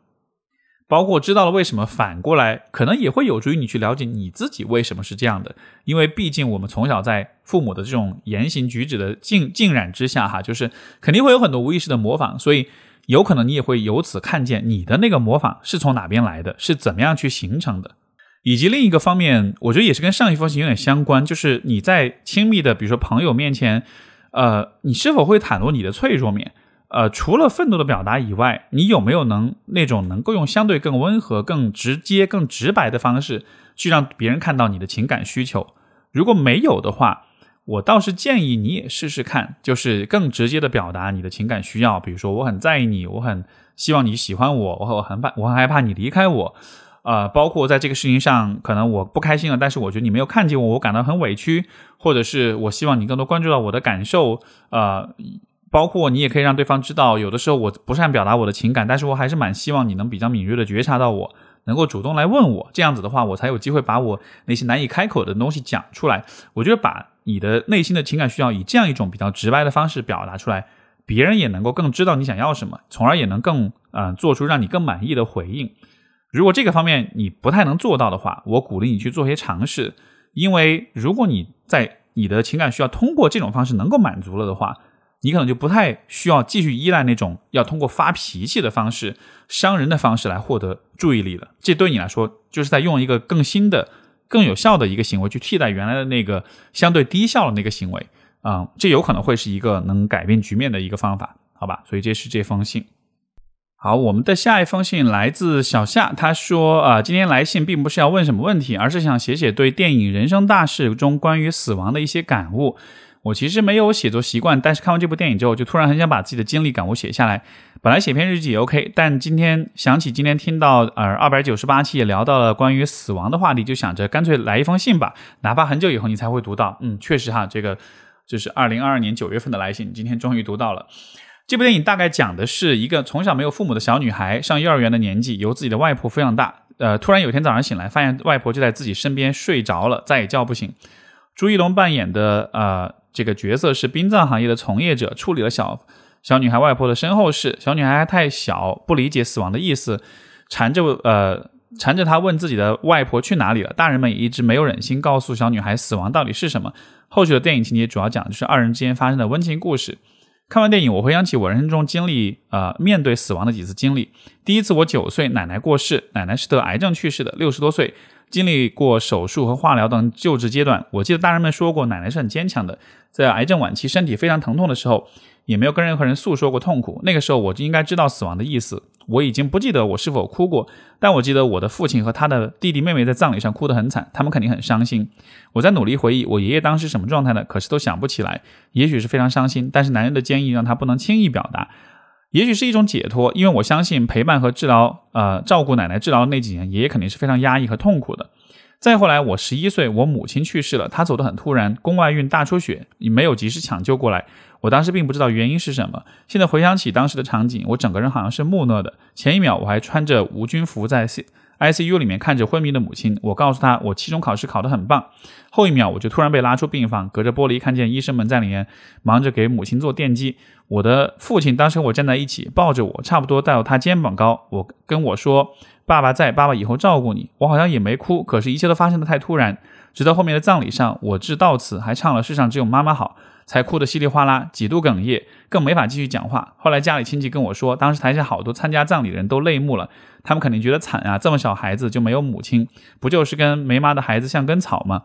包括知道了为什么，反过来可能也会有助于你去了解你自己为什么是这样的。因为毕竟我们从小在父母的这种言行举止的浸浸染之下，哈，就是肯定会有很多无意识的模仿，所以有可能你也会由此看见你的那个模仿是从哪边来的，是怎么样去形成的。以及另一个方面，我觉得也是跟上一封信有点相关，就是你在亲密的，比如说朋友面前，呃，你是否会袒露你的脆弱面？呃，除了愤怒的表达以外，你有没有能那种能够用相对更温和、更直接、更直白的方式去让别人看到你的情感需求？如果没有的话，我倒是建议你也试试看，就是更直接的表达你的情感需要，比如说我很在意你，我很希望你喜欢我，我我很怕我很害怕你离开我，呃，包括在这个事情上，可能我不开心了，但是我觉得你没有看见我，我感到很委屈，或者是我希望你更多关注到我的感受，呃。包括你也可以让对方知道，有的时候我不善表达我的情感，但是我还是蛮希望你能比较敏锐的觉察到我，能够主动来问我，这样子的话，我才有机会把我那些难以开口的东西讲出来。我觉得把你的内心的情感需要以这样一种比较直白的方式表达出来，别人也能够更知道你想要什么，从而也能更呃做出让你更满意的回应。如果这个方面你不太能做到的话，我鼓励你去做些尝试，因为如果你在你的情感需要通过这种方式能够满足了的话。你可能就不太需要继续依赖那种要通过发脾气的方式、伤人的方式来获得注意力了。这对你来说，就是在用一个更新的、更有效的一个行为去替代原来的那个相对低效的那个行为啊。这有可能会是一个能改变局面的一个方法，好吧？所以这是这封信。好，我们的下一封信来自小夏，他说啊，今天来信并不是要问什么问题，而是想写写对电影《人生大事》中关于死亡的一些感悟。我其实没有写作习惯，但是看完这部电影之后，就突然很想把自己的经历感悟写下来。本来写篇日记也 OK，但今天想起今天听到呃二百九十八期也聊到了关于死亡的话题，就想着干脆来一封信吧，哪怕很久以后你才会读到。嗯，确实哈，这个就是二零二二年九月份的来信，今天终于读到了。这部电影大概讲的是一个从小没有父母的小女孩，上幼儿园的年纪，由自己的外婆抚养大。呃，突然有天早上醒来，发现外婆就在自己身边睡着了，再也叫不醒。朱一龙扮演的呃。这个角色是殡葬行业的从业者，处理了小小女孩外婆的身后事。小女孩还太小，不理解死亡的意思，缠着呃缠着她问自己的外婆去哪里了。大人们也一直没有忍心告诉小女孩死亡到底是什么。后续的电影情节主要讲的就是二人之间发生的温情故事。看完电影，我回想起我人生中经历呃面对死亡的几次经历。第一次我九岁，奶奶过世，奶奶是得癌症去世的，六十多岁。经历过手术和化疗等救治阶段，我记得大人们说过，奶奶是很坚强的。在癌症晚期、身体非常疼痛的时候，也没有跟任何人诉说过痛苦。那个时候，我就应该知道死亡的意思。我已经不记得我是否哭过，但我记得我的父亲和他的弟弟妹妹在葬礼上哭得很惨，他们肯定很伤心。我在努力回忆我爷爷当时什么状态呢，可是都想不起来。也许是非常伤心，但是男人的坚毅让他不能轻易表达。也许是一种解脱，因为我相信陪伴和治疗，呃，照顾奶奶治疗的那几年，爷爷肯定是非常压抑和痛苦的。再后来，我十一岁，我母亲去世了，她走得很突然，宫外孕大出血，没有及时抢救过来。我当时并不知道原因是什么。现在回想起当时的场景，我整个人好像是木讷的。前一秒我还穿着无菌服在 ICU 里面看着昏迷的母亲，我告诉她我期中考试考得很棒。后一秒我就突然被拉出病房，隔着玻璃看见医生们在里面忙着给母亲做电击。我的父亲当时和我站在一起，抱着我，差不多到他肩膀高。我跟我说：“爸爸在，爸爸以后照顾你。”我好像也没哭，可是，一切都发生的太突然。直到后面的葬礼上，我致悼词，还唱了“世上只有妈妈好”，才哭得稀里哗啦，几度哽咽，更没法继续讲话。后来家里亲戚跟我说，当时台下好多参加葬礼的人都泪目了，他们肯定觉得惨啊，这么小孩子就没有母亲，不就是跟没妈的孩子像根草吗？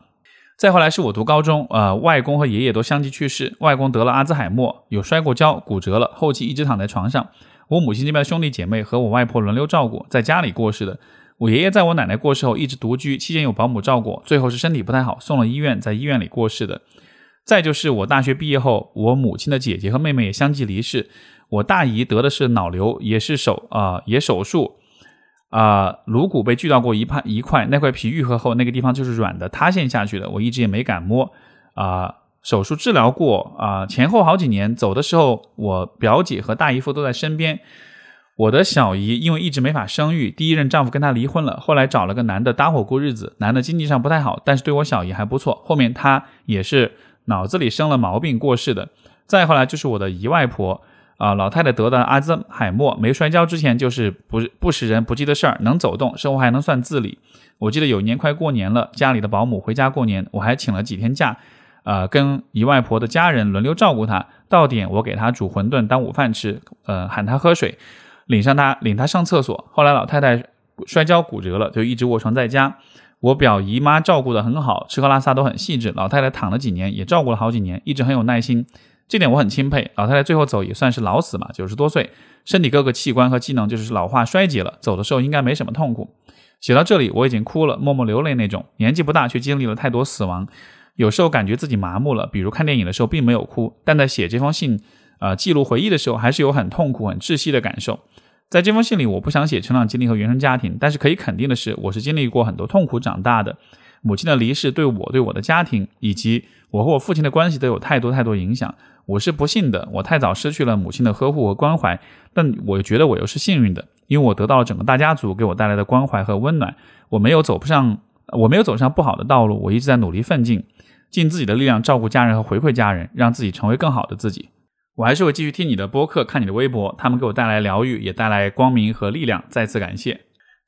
再后来是我读高中，呃，外公和爷爷都相继去世。外公得了阿兹海默，有摔过跤，骨折了，后期一直躺在床上。我母亲这边的兄弟姐妹和我外婆轮流照顾，在家里过世的。我爷爷在我奶奶过世后一直独居，期间有保姆照顾，最后是身体不太好，送了医院，在医院里过世的。再就是我大学毕业后，我母亲的姐姐和妹妹也相继离世。我大姨得的是脑瘤，也是手啊，也手术。啊，颅骨被锯到过一块一块，那块皮愈合后，那个地方就是软的，塌陷下去的。我一直也没敢摸。啊，手术治疗过啊，前后好几年。走的时候，我表姐和大姨夫都在身边。我的小姨因为一直没法生育，第一任丈夫跟她离婚了，后来找了个男的搭伙过日子。男的经济上不太好，但是对我小姨还不错。后面她也是脑子里生了毛病过世的。再后来就是我的姨外婆。啊，老太太得的阿兹海默，没摔跤之前就是不不识人、不记得事儿，能走动，生活还能算自理。我记得有一年快过年了，家里的保姆回家过年，我还请了几天假，呃，跟姨外婆的家人轮流照顾她。到点我给她煮馄饨当午饭吃，呃，喊她喝水，领上她领她上厕所。后来老太太摔跤骨折了，就一直卧床在家。我表姨妈照顾得很好，吃喝拉撒都很细致。老太太躺了几年，也照顾了好几年，一直很有耐心，这点我很钦佩。老太太最后走也算是老死嘛，九十多岁，身体各个器官和机能就是老化衰竭了，走的时候应该没什么痛苦。写到这里我已经哭了，默默流泪那种。年纪不大却经历了太多死亡，有时候感觉自己麻木了。比如看电影的时候并没有哭，但在写这封信，呃，记录回忆的时候，还是有很痛苦、很窒息的感受。在这封信里，我不想写成长经历和原生家庭，但是可以肯定的是，我是经历过很多痛苦长大的。母亲的离世对我、对我的家庭以及我和我父亲的关系都有太多太多影响。我是不幸的，我太早失去了母亲的呵护和关怀，但我觉得我又是幸运的，因为我得到了整个大家族给我带来的关怀和温暖。我没有走不上，我没有走上不好的道路，我一直在努力奋进，尽自己的力量照顾家人和回馈家人，让自己成为更好的自己。我还是会继续听你的播客，看你的微博，他们给我带来疗愈，也带来光明和力量。再次感谢，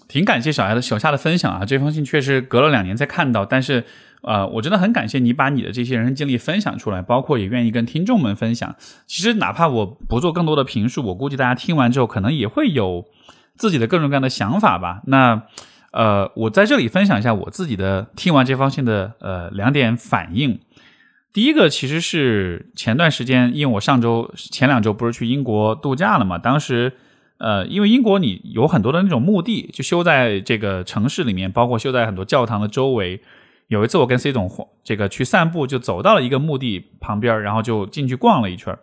挺感谢小艾的小夏的分享啊！这封信确实隔了两年才看到，但是呃，我真的很感谢你把你的这些人生经历分享出来，包括也愿意跟听众们分享。其实哪怕我不做更多的评述，我估计大家听完之后可能也会有自己的各种各样的想法吧。那呃，我在这里分享一下我自己的听完这封信的呃两点反应。第一个其实是前段时间，因为我上周前两周不是去英国度假了嘛，当时，呃，因为英国你有很多的那种墓地，就修在这个城市里面，包括修在很多教堂的周围。有一次我跟 C 总这个去散步，就走到了一个墓地旁边，然后就进去逛了一圈。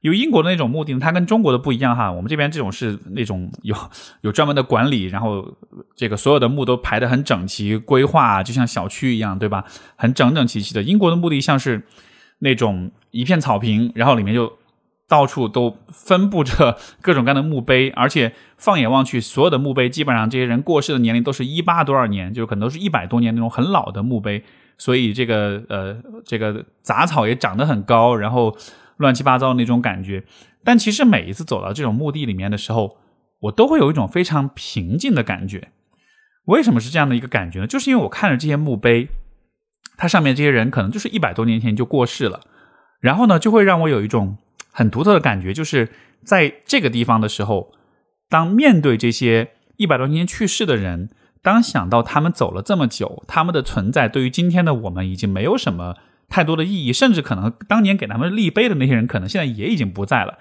因为英国的那种墓地，它跟中国的不一样哈。我们这边这种是那种有有专门的管理，然后这个所有的墓都排得很整齐，规划就像小区一样，对吧？很整整齐齐的。英国的墓地像是那种一片草坪，然后里面就到处都分布着各种各样的墓碑，而且放眼望去，所有的墓碑基本上这些人过世的年龄都是一八多少年，就可能都是一百多年那种很老的墓碑，所以这个呃这个杂草也长得很高，然后。乱七八糟那种感觉，但其实每一次走到这种墓地里面的时候，我都会有一种非常平静的感觉。为什么是这样的一个感觉呢？就是因为我看着这些墓碑，它上面这些人可能就是一百多年前就过世了，然后呢，就会让我有一种很独特的感觉，就是在这个地方的时候，当面对这些一百多年前去世的人，当想到他们走了这么久，他们的存在对于今天的我们已经没有什么。太多的意义，甚至可能当年给他们立碑的那些人，可能现在也已经不在了。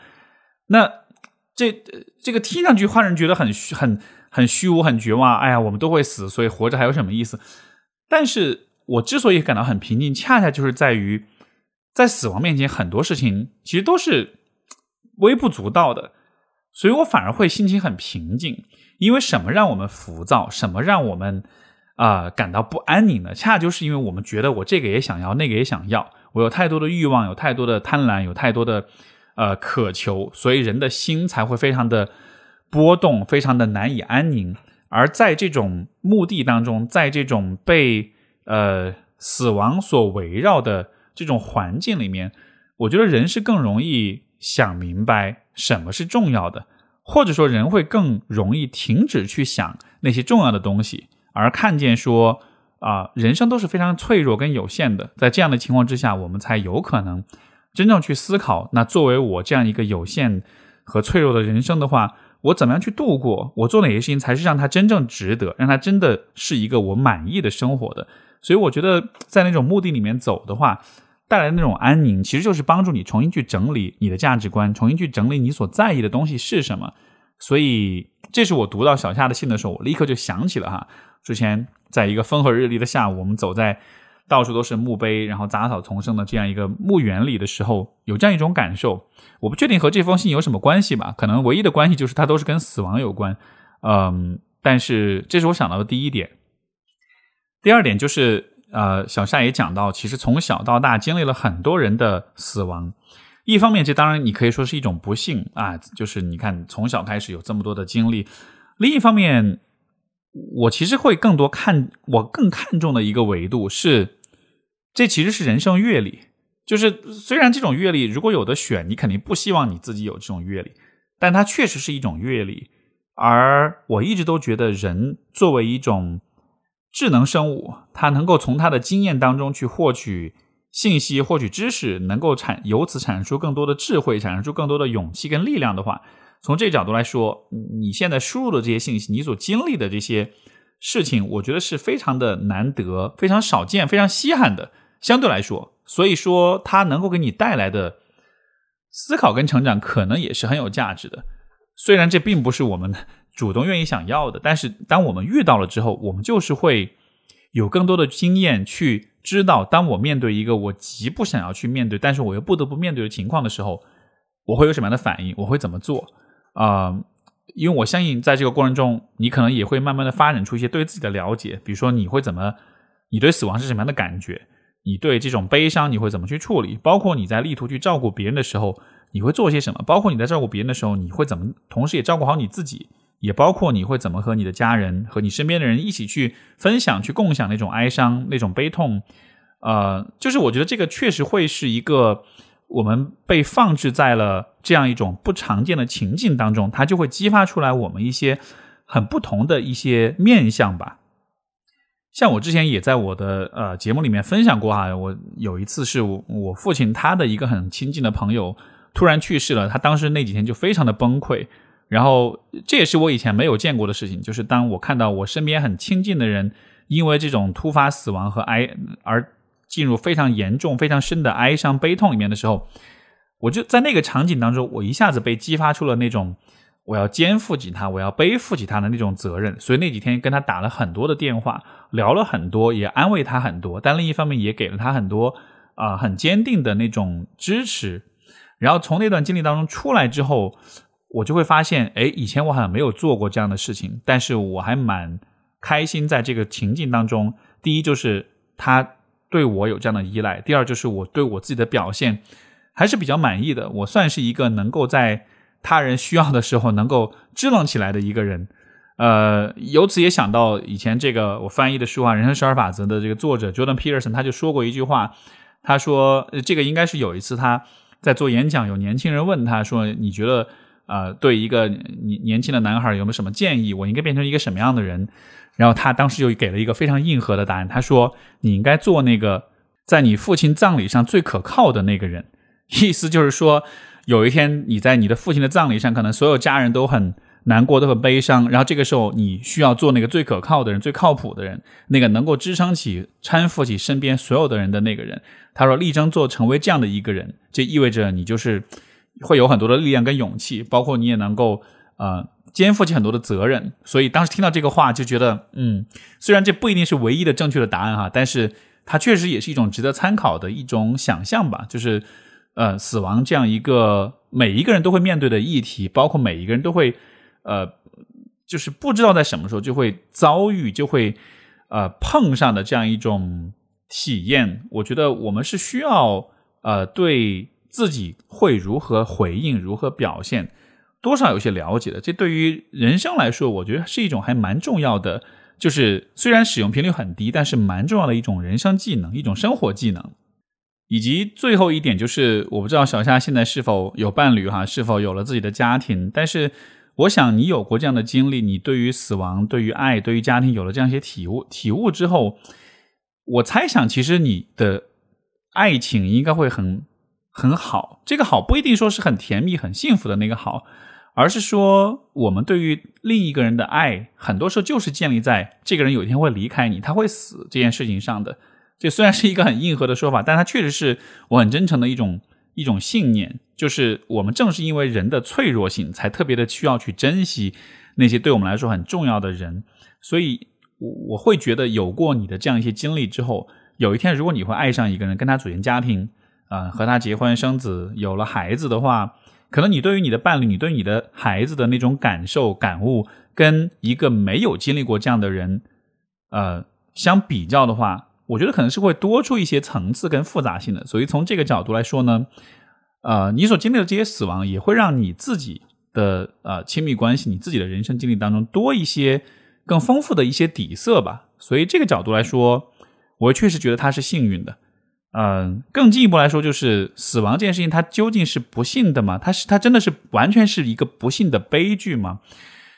那这这个听上去，让人觉得很很很虚无、很绝望。哎呀，我们都会死，所以活着还有什么意思？但是我之所以感到很平静，恰恰就是在于，在死亡面前，很多事情其实都是微不足道的，所以我反而会心情很平静。因为什么让我们浮躁？什么让我们？啊，感到不安宁的，恰就是因为我们觉得我这个也想要，那个也想要，我有太多的欲望，有太多的贪婪，有太多的呃渴求，所以人的心才会非常的波动，非常的难以安宁。而在这种墓地当中，在这种被呃死亡所围绕的这种环境里面，我觉得人是更容易想明白什么是重要的，或者说人会更容易停止去想那些重要的东西。而看见说啊，人生都是非常脆弱跟有限的，在这样的情况之下，我们才有可能真正去思考。那作为我这样一个有限和脆弱的人生的话，我怎么样去度过？我做哪些事情才是让它真正值得，让它真的是一个我满意的生活的？所以我觉得，在那种墓地里面走的话，带来的那种安宁，其实就是帮助你重新去整理你的价值观，重新去整理你所在意的东西是什么。所以，这是我读到小夏的信的时候，我立刻就想起了哈。之前在一个风和日丽的下午，我们走在到处都是墓碑，然后杂草丛生的这样一个墓园里的时候，有这样一种感受。我不确定和这封信有什么关系吧？可能唯一的关系就是它都是跟死亡有关。嗯，但是这是我想到的第一点。第二点就是，呃，小夏也讲到，其实从小到大经历了很多人的死亡。一方面，这当然你可以说是一种不幸啊，就是你看从小开始有这么多的经历。另一方面，我其实会更多看，我更看重的一个维度是，这其实是人生阅历。就是虽然这种阅历如果有的选，你肯定不希望你自己有这种阅历，但它确实是一种阅历。而我一直都觉得，人作为一种智能生物，他能够从他的经验当中去获取信息、获取知识，能够产由此产生出更多的智慧，产生出更多的勇气跟力量的话。从这个角度来说，你现在输入的这些信息，你所经历的这些事情，我觉得是非常的难得、非常少见、非常稀罕的。相对来说，所以说它能够给你带来的思考跟成长，可能也是很有价值的。虽然这并不是我们主动愿意想要的，但是当我们遇到了之后，我们就是会有更多的经验去知道，当我面对一个我极不想要去面对，但是我又不得不面对的情况的时候，我会有什么样的反应？我会怎么做？啊？因为我相信，在这个过程中，你可能也会慢慢的发展出一些对自己的了解。比如说，你会怎么，你对死亡是什么样的感觉？你对这种悲伤，你会怎么去处理？包括你在力图去照顾别人的时候，你会做些什么？包括你在照顾别人的时候，你会怎么，同时也照顾好你自己？也包括你会怎么和你的家人和你身边的人一起去分享、去共享那种哀伤、那种悲痛？呃，就是我觉得这个确实会是一个。我们被放置在了这样一种不常见的情境当中，它就会激发出来我们一些很不同的一些面相吧。像我之前也在我的呃节目里面分享过哈，我有一次是我我父亲他的一个很亲近的朋友突然去世了，他当时那几天就非常的崩溃，然后这也是我以前没有见过的事情，就是当我看到我身边很亲近的人因为这种突发死亡和哀而。进入非常严重、非常深的哀伤、悲痛里面的时候，我就在那个场景当中，我一下子被激发出了那种我要肩负起他、我要背负起他的那种责任。所以那几天跟他打了很多的电话，聊了很多，也安慰他很多。但另一方面，也给了他很多啊很坚定的那种支持。然后从那段经历当中出来之后，我就会发现，哎，以前我好像没有做过这样的事情，但是我还蛮开心在这个情境当中。第一就是他。对我有这样的依赖。第二，就是我对我自己的表现还是比较满意的。我算是一个能够在他人需要的时候能够支棱起来的一个人。呃，由此也想到以前这个我翻译的书啊，《人生十二法则》的这个作者 Jordan Peterson，他就说过一句话。他说，这个应该是有一次他在做演讲，有年轻人问他说：“你觉得啊，对一个年年轻的男孩有没有什么建议？我应该变成一个什么样的人？”然后他当时就给了一个非常硬核的答案，他说：“你应该做那个在你父亲葬礼上最可靠的那个人。”意思就是说，有一天你在你的父亲的葬礼上，可能所有家人都很难过，都很悲伤。然后这个时候，你需要做那个最可靠的人、最靠谱的人，那个能够支撑起、搀扶起身边所有的人的那个人。他说：“力争做成为这样的一个人，这意味着你就是会有很多的力量跟勇气，包括你也能够呃。”肩负起很多的责任，所以当时听到这个话就觉得，嗯，虽然这不一定是唯一的正确的答案哈，但是它确实也是一种值得参考的一种想象吧。就是，呃，死亡这样一个每一个人都会面对的议题，包括每一个人都会，呃，就是不知道在什么时候就会遭遇，就会呃碰上的这样一种体验。我觉得我们是需要呃对自己会如何回应、如何表现。多少有些了解的，这对于人生来说，我觉得是一种还蛮重要的。就是虽然使用频率很低，但是蛮重要的一种人生技能，一种生活技能。以及最后一点就是，我不知道小夏现在是否有伴侣哈，是否有了自己的家庭。但是我想你有过这样的经历，你对于死亡、对于爱、对于家庭有了这样一些体悟，体悟之后，我猜想其实你的爱情应该会很很好。这个好不一定说是很甜蜜、很幸福的那个好。而是说，我们对于另一个人的爱，很多时候就是建立在这个人有一天会离开你，他会死这件事情上的。这虽然是一个很硬核的说法，但它确实是我很真诚的一种一种信念。就是我们正是因为人的脆弱性，才特别的需要去珍惜那些对我们来说很重要的人。所以，我我会觉得，有过你的这样一些经历之后，有一天如果你会爱上一个人，跟他组建家庭，啊，和他结婚生子，有了孩子的话。可能你对于你的伴侣，你对你的孩子的那种感受、感悟，跟一个没有经历过这样的人，呃，相比较的话，我觉得可能是会多出一些层次跟复杂性的。所以从这个角度来说呢，呃，你所经历的这些死亡，也会让你自己的呃亲密关系、你自己的人生经历当中多一些更丰富的一些底色吧。所以这个角度来说，我确实觉得他是幸运的。嗯，更进一步来说，就是死亡这件事情，它究竟是不幸的吗？它是它真的是完全是一个不幸的悲剧吗？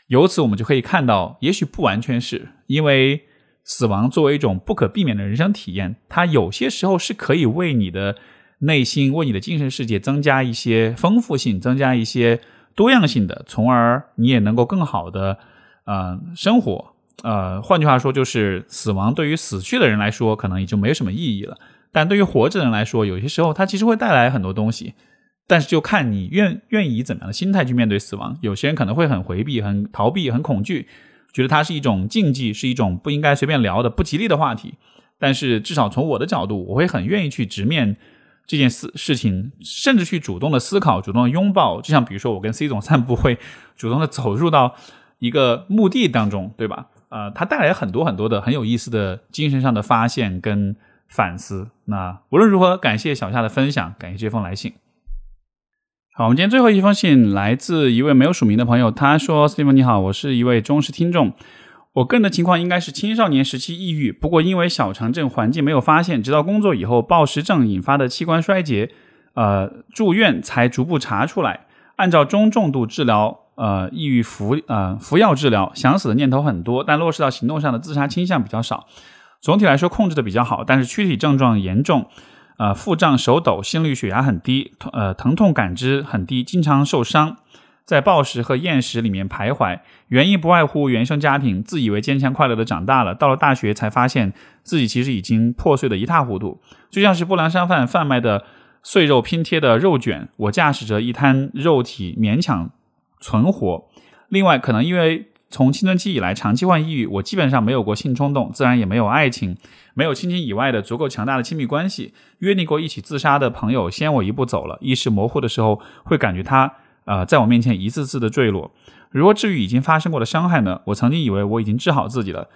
由此我们就可以看到，也许不完全是因为死亡作为一种不可避免的人生体验，它有些时候是可以为你的内心、为你的精神世界增加一些丰富性、增加一些多样性的，从而你也能够更好的呃生活。呃，换句话说，就是死亡对于死去的人来说，可能也就没有什么意义了。但对于活着的人来说，有些时候它其实会带来很多东西。但是就看你愿愿意以怎么样的心态去面对死亡。有些人可能会很回避、很逃避、很恐惧，觉得它是一种禁忌，是一种不应该随便聊的不吉利的话题。但是至少从我的角度，我会很愿意去直面这件事事情，甚至去主动的思考、主动的拥抱。就像比如说，我跟 C 总散步，会主动的走入到一个墓地当中，对吧？呃，它带来很多很多的很有意思的精神上的发现跟反思。那无论如何，感谢小夏的分享，感谢这封来信。好，我们今天最后一封信来自一位没有署名的朋友，他说：“Steve 你好，我是一位忠实听众。我个人的情况应该是青少年时期抑郁，不过因为小城镇环境没有发现，直到工作以后暴食症引发的器官衰竭，呃，住院才逐步查出来。按照中重度治疗，呃，抑郁服呃服药治疗，想死的念头很多，但落实到行动上的自杀倾向比较少。总体来说控制的比较好，但是躯体症状严重。”呃，腹胀、手抖、心率、血压很低，呃，疼痛感知很低，经常受伤，在暴食和厌食里面徘徊。原因不外乎原生家庭，自以为坚强快乐的长大了，到了大学才发现自己其实已经破碎的一塌糊涂，就像是不良商贩贩卖的碎肉拼贴的肉卷，我驾驶着一滩肉体勉强存活。另外，可能因为。从青春期以来，长期患抑郁，我基本上没有过性冲动，自然也没有爱情，没有亲情以外的足够强大的亲密关系。约定过一起自杀的朋友先我一步走了，意识模糊的时候会感觉他呃在我面前一次次的坠落。如何治愈已经发生过的伤害呢？我曾经以为我已经治好自己了。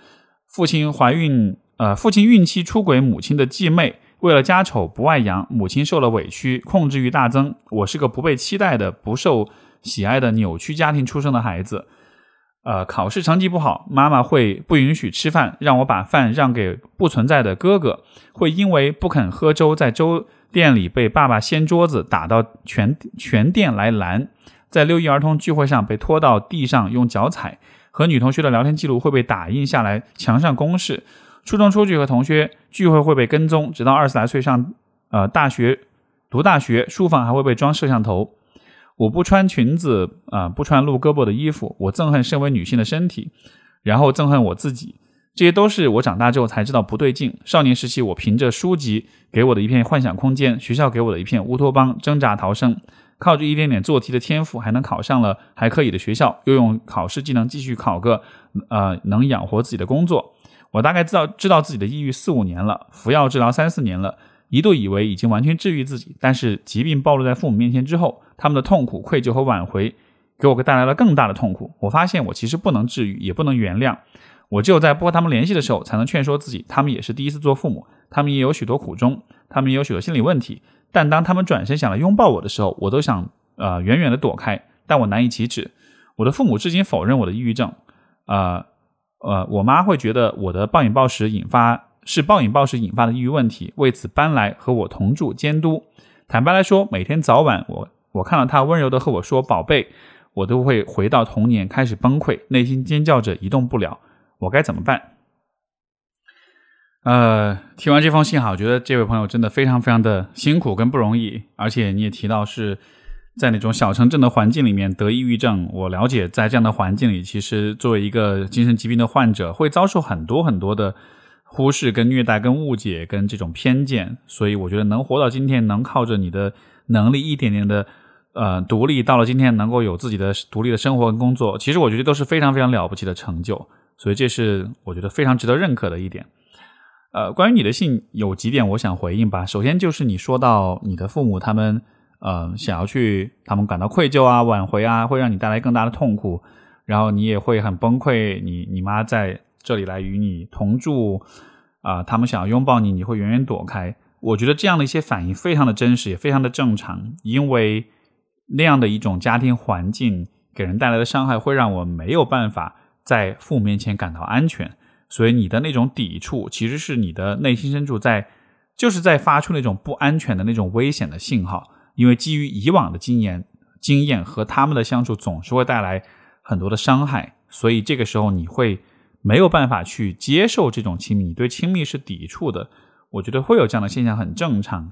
父亲怀孕，呃，父亲孕期出轨母亲的继妹，为了家丑不外扬，母亲受了委屈，控制欲大增。我是个不被期待的、不受喜爱的扭曲家庭出生的孩子。呃，考试成绩不好，妈妈会不允许吃饭，让我把饭让给不存在的哥哥。会因为不肯喝粥，在粥店里被爸爸掀桌子，打到全全店来拦。在六一儿童聚会上被拖到地上用脚踩，和女同学的聊天记录会被打印下来墙上公示。初中出去和同学聚会会被跟踪，直到二十来岁上呃大学读大学，书房还会被装摄像头。我不穿裙子啊，不穿露胳膊的衣服。我憎恨身为女性的身体，然后憎恨我自己。这些都是我长大之后才知道不对劲。少年时期，我凭着书籍给我的一片幻想空间，学校给我的一片乌托邦，挣扎逃生，靠着一点点做题的天赋，还能考上了还可以的学校，又用考试技能继续考个呃能养活自己的工作。我大概知道知道自己的抑郁四五年了，服药治疗三四年了。一度以为已经完全治愈自己，但是疾病暴露在父母面前之后，他们的痛苦、愧疚和挽回，给我带来了更大的痛苦。我发现我其实不能治愈，也不能原谅。我只有在不和他们联系的时候，才能劝说自己，他们也是第一次做父母，他们也有许多苦衷，他们也有许多心理问题。但当他们转身想来拥抱我的时候，我都想呃远远的躲开，但我难以启齿。我的父母至今否认我的抑郁症，呃呃，我妈会觉得我的暴饮暴食引发。是暴饮暴食引发的抑郁问题，为此搬来和我同住监督。坦白来说，每天早晚我我看到他温柔的和我说“宝贝”，我都会回到童年，开始崩溃，内心尖叫着一动不了。我该怎么办？呃，听完这封信哈，我觉得这位朋友真的非常非常的辛苦跟不容易，而且你也提到是在那种小城镇的环境里面得抑郁症。我了解，在这样的环境里，其实作为一个精神疾病的患者，会遭受很多很多的。忽视、跟虐待、跟误解、跟这种偏见，所以我觉得能活到今天，能靠着你的能力一点点的呃独立，到了今天能够有自己的独立的生活跟工作，其实我觉得都是非常非常了不起的成就，所以这是我觉得非常值得认可的一点。呃，关于你的信有几点我想回应吧。首先就是你说到你的父母他们呃想要去，他们感到愧疚啊、挽回啊，会让你带来更大的痛苦，然后你也会很崩溃。你你妈在。这里来与你同住，啊，他们想要拥抱你，你会远远躲开。我觉得这样的一些反应非常的真实，也非常的正常，因为那样的一种家庭环境给人带来的伤害，会让我没有办法在父母面前感到安全。所以你的那种抵触，其实是你的内心深处在，就是在发出那种不安全的那种危险的信号。因为基于以往的经验，经验和他们的相处总是会带来很多的伤害，所以这个时候你会。没有办法去接受这种亲密，你对亲密是抵触的，我觉得会有这样的现象很正常，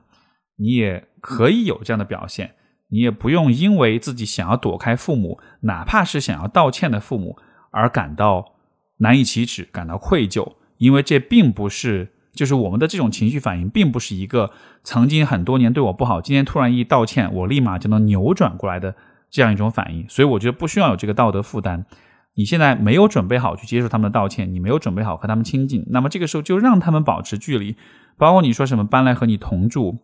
你也可以有这样的表现，你也不用因为自己想要躲开父母，哪怕是想要道歉的父母而感到难以启齿，感到愧疚，因为这并不是，就是我们的这种情绪反应，并不是一个曾经很多年对我不好，今天突然一道歉，我立马就能扭转过来的这样一种反应。所以我觉得不需要有这个道德负担。你现在没有准备好去接受他们的道歉，你没有准备好和他们亲近，那么这个时候就让他们保持距离。包括你说什么搬来和你同住、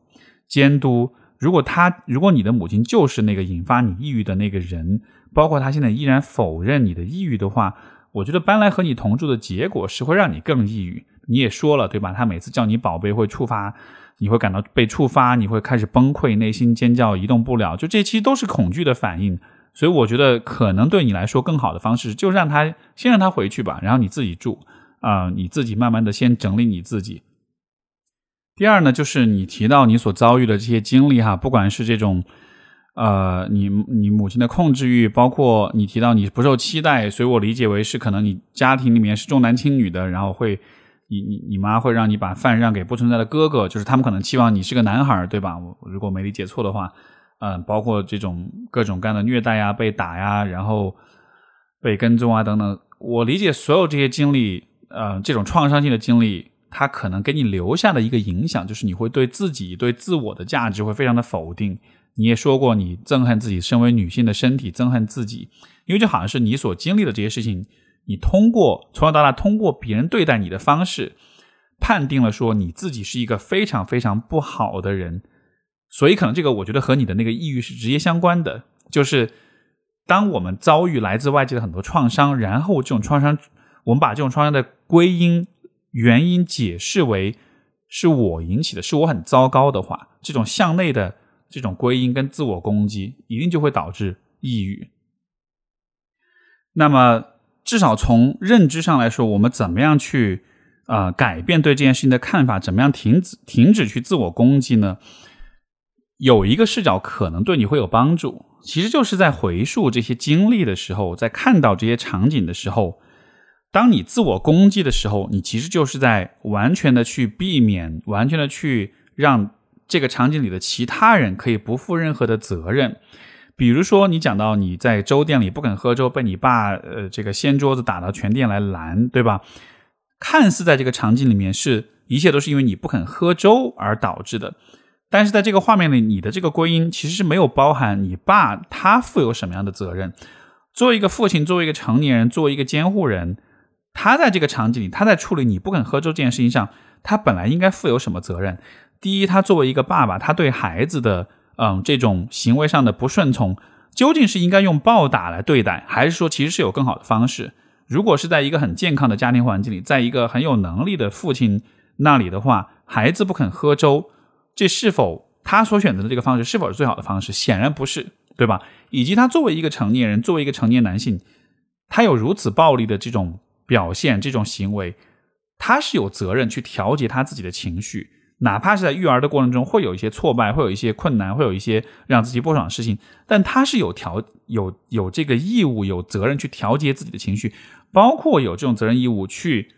监督，如果他，如果你的母亲就是那个引发你抑郁的那个人，包括他现在依然否认你的抑郁的话。我觉得搬来和你同住的结果是会让你更抑郁。你也说了，对吧？他每次叫你宝贝会触发，你会感到被触发，你会开始崩溃，内心尖叫，移动不了。就这期都是恐惧的反应。所以我觉得可能对你来说更好的方式，就让他先让他回去吧，然后你自己住啊，你自己慢慢的先整理你自己。第二呢，就是你提到你所遭遇的这些经历哈，不管是这种。呃，你你母亲的控制欲，包括你提到你不受期待，所以我理解为是可能你家庭里面是重男轻女的，然后会你你你妈会让你把饭让给不存在的哥哥，就是他们可能期望你是个男孩，对吧？我如果没理解错的话，嗯，包括这种各种各样的虐待呀、被打呀，然后被跟踪啊等等，我理解所有这些经历，呃，这种创伤性的经历，它可能给你留下的一个影响，就是你会对自己对自我的价值会非常的否定。你也说过，你憎恨自己身为女性的身体，憎恨自己，因为就好像是你所经历的这些事情，你通过从小到大通过别人对待你的方式，判定了说你自己是一个非常非常不好的人，所以可能这个我觉得和你的那个抑郁是直接相关的。就是当我们遭遇来自外界的很多创伤，然后这种创伤，我们把这种创伤的归因原因解释为是我引起的，是我很糟糕的话，这种向内的。这种归因跟自我攻击，一定就会导致抑郁。那么，至少从认知上来说，我们怎么样去啊改变对这件事情的看法？怎么样停止停止去自我攻击呢？有一个视角可能对你会有帮助，其实就是在回溯这些经历的时候，在看到这些场景的时候，当你自我攻击的时候，你其实就是在完全的去避免，完全的去让。这个场景里的其他人可以不负任何的责任，比如说你讲到你在粥店里不肯喝粥，被你爸呃这个掀桌子打到全店来拦，对吧？看似在这个场景里面是一切都是因为你不肯喝粥而导致的，但是在这个画面里，你的这个归因其实是没有包含你爸他负有什么样的责任。作为一个父亲，作为一个成年人，作为一个监护人，他在这个场景里，他在处理你不肯喝粥这件事情上，他本来应该负有什么责任？第一，他作为一个爸爸，他对孩子的嗯这种行为上的不顺从，究竟是应该用暴打来对待，还是说其实是有更好的方式？如果是在一个很健康的家庭环境里，在一个很有能力的父亲那里的话，孩子不肯喝粥，这是否他所选择的这个方式是否是最好的方式？显然不是，对吧？以及他作为一个成年人，作为一个成年男性，他有如此暴力的这种表现、这种行为，他是有责任去调节他自己的情绪。哪怕是在育儿的过程中，会有一些挫败，会有一些困难，会有一些让自己不爽的事情，但他是有调有有这个义务、有责任去调节自己的情绪，包括有这种责任义务去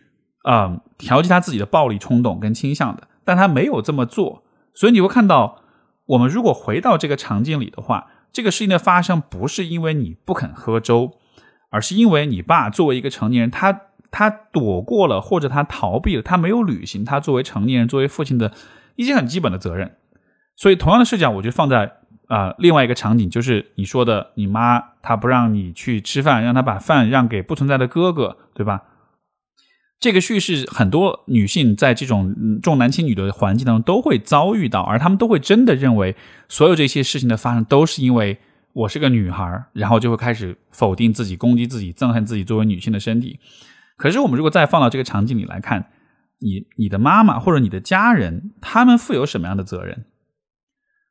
啊调节他自己的暴力冲动跟倾向的，但他没有这么做，所以你会看到，我们如果回到这个场景里的话，这个事情的发生不是因为你不肯喝粥，而是因为你爸作为一个成年人，他。他躲过了，或者他逃避了，他没有履行他作为成年人、作为父亲的一些很基本的责任。所以，同样的视角，我就放在啊另外一个场景，就是你说的，你妈她不让你去吃饭，让她把饭让给不存在的哥哥，对吧？这个叙事，很多女性在这种重男轻女的环境当中都会遭遇到，而她们都会真的认为，所有这些事情的发生都是因为我是个女孩，然后就会开始否定自己、攻击自己、憎恨自己作为女性的身体。可是，我们如果再放到这个场景里来看，你、你的妈妈或者你的家人，他们负有什么样的责任？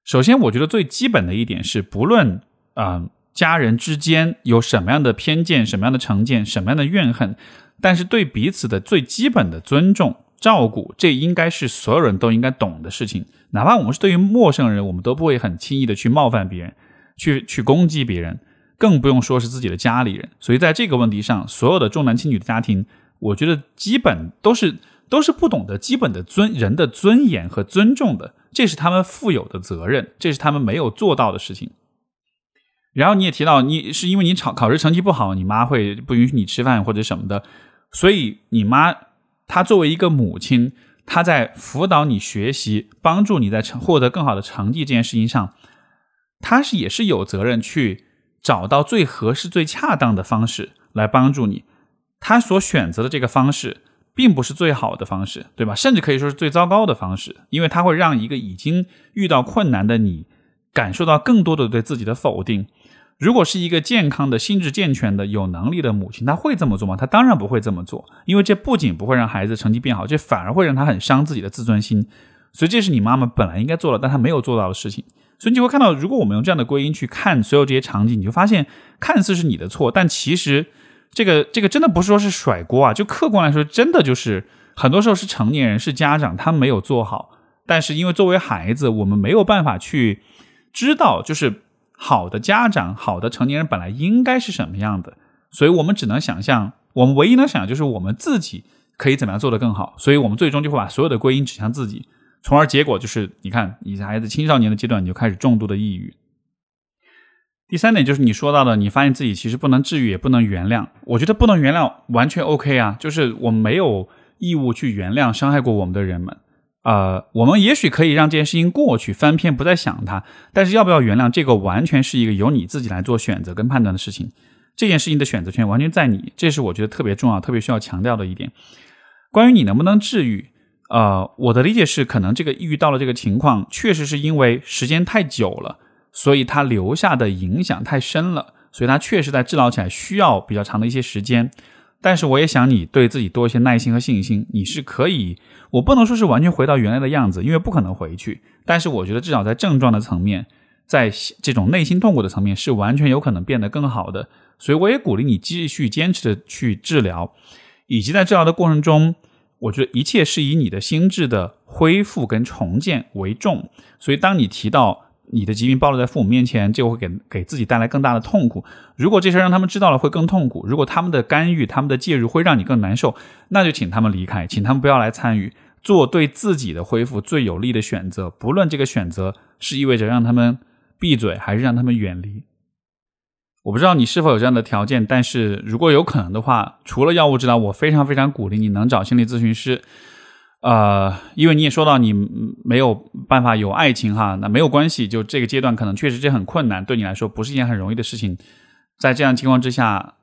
首先，我觉得最基本的一点是，不论啊家人之间有什么样的偏见、什么样的成见、什么样的怨恨，但是对彼此的最基本的尊重、照顾，这应该是所有人都应该懂的事情。哪怕我们是对于陌生人，我们都不会很轻易的去冒犯别人，去去攻击别人。更不用说是自己的家里人，所以在这个问题上，所有的重男轻女的家庭，我觉得基本都是都是不懂得基本的尊人的尊严和尊重的，这是他们负有的责任，这是他们没有做到的事情。然后你也提到，你是因为你考考试成绩不好，你妈会不允许你吃饭或者什么的，所以你妈她作为一个母亲，她在辅导你学习、帮助你在成获得更好的成绩这件事情上，她是也是有责任去找到最合适、最恰当的方式来帮助你。她所选择的这个方式。并不是最好的方式，对吧？甚至可以说是最糟糕的方式，因为它会让一个已经遇到困难的你感受到更多的对自己的否定。如果是一个健康的心智健全的有能力的母亲，她会这么做吗？她当然不会这么做，因为这不仅不会让孩子成绩变好，这反而会让他很伤自己的自尊心。所以这是你妈妈本来应该做的，但她没有做到的事情。所以你就会看到，如果我们用这样的归因去看所有这些场景，你就发现看似是你的错，但其实。这个这个真的不是说是甩锅啊，就客观来说，真的就是很多时候是成年人是家长他没有做好，但是因为作为孩子，我们没有办法去知道，就是好的家长、好的成年人本来应该是什么样的，所以我们只能想象，我们唯一能想就是我们自己可以怎么样做得更好，所以我们最终就会把所有的归因指向自己，从而结果就是你看，你孩子青少年的阶段你就开始重度的抑郁。第三点就是你说到的，你发现自己其实不能治愈，也不能原谅。我觉得不能原谅完全 OK 啊，就是我没有义务去原谅伤害过我们的人们。呃，我们也许可以让这件事情过去，翻篇不再想它。但是要不要原谅，这个完全是一个由你自己来做选择跟判断的事情。这件事情的选择权完全在你，这是我觉得特别重要、特别需要强调的一点。关于你能不能治愈，呃，我的理解是，可能这个抑郁到了这个情况，确实是因为时间太久了。所以它留下的影响太深了，所以它确实在治疗起来需要比较长的一些时间。但是我也想你对自己多一些耐心和信心，你是可以，我不能说是完全回到原来的样子，因为不可能回去。但是我觉得至少在症状的层面，在这种内心痛苦的层面是完全有可能变得更好的。所以我也鼓励你继续坚持的去治疗，以及在治疗的过程中，我觉得一切是以你的心智的恢复跟重建为重。所以当你提到。你的疾病暴露在父母面前，就会给给自己带来更大的痛苦。如果这事让他们知道了，会更痛苦。如果他们的干预、他们的介入会让你更难受，那就请他们离开，请他们不要来参与，做对自己的恢复最有利的选择。不论这个选择是意味着让他们闭嘴，还是让他们远离。我不知道你是否有这样的条件，但是如果有可能的话，除了药物治疗，我非常非常鼓励你能找心理咨询师。呃，因为你也说到你没有办法有爱情哈，那没有关系，就这个阶段可能确实这很困难，对你来说不是一件很容易的事情。在这样情况之下，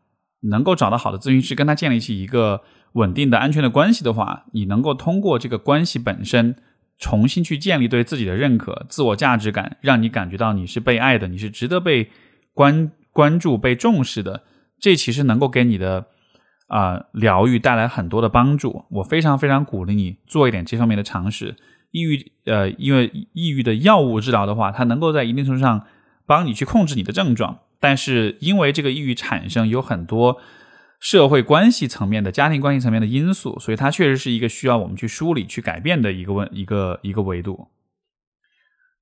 能够找到好的咨询师，跟他建立起一个稳定的安全的关系的话，你能够通过这个关系本身重新去建立对自己的认可、自我价值感，让你感觉到你是被爱的，你是值得被关关注、被重视的。这其实能够给你的。啊，疗愈带来很多的帮助，我非常非常鼓励你做一点这方面的尝试。抑郁，呃，因为抑郁的药物治疗的话，它能够在一定程度上帮你去控制你的症状，但是因为这个抑郁产生有很多社会关系层面的、家庭关系层面的因素，所以它确实是一个需要我们去梳理、去改变的一个问一个一个维度。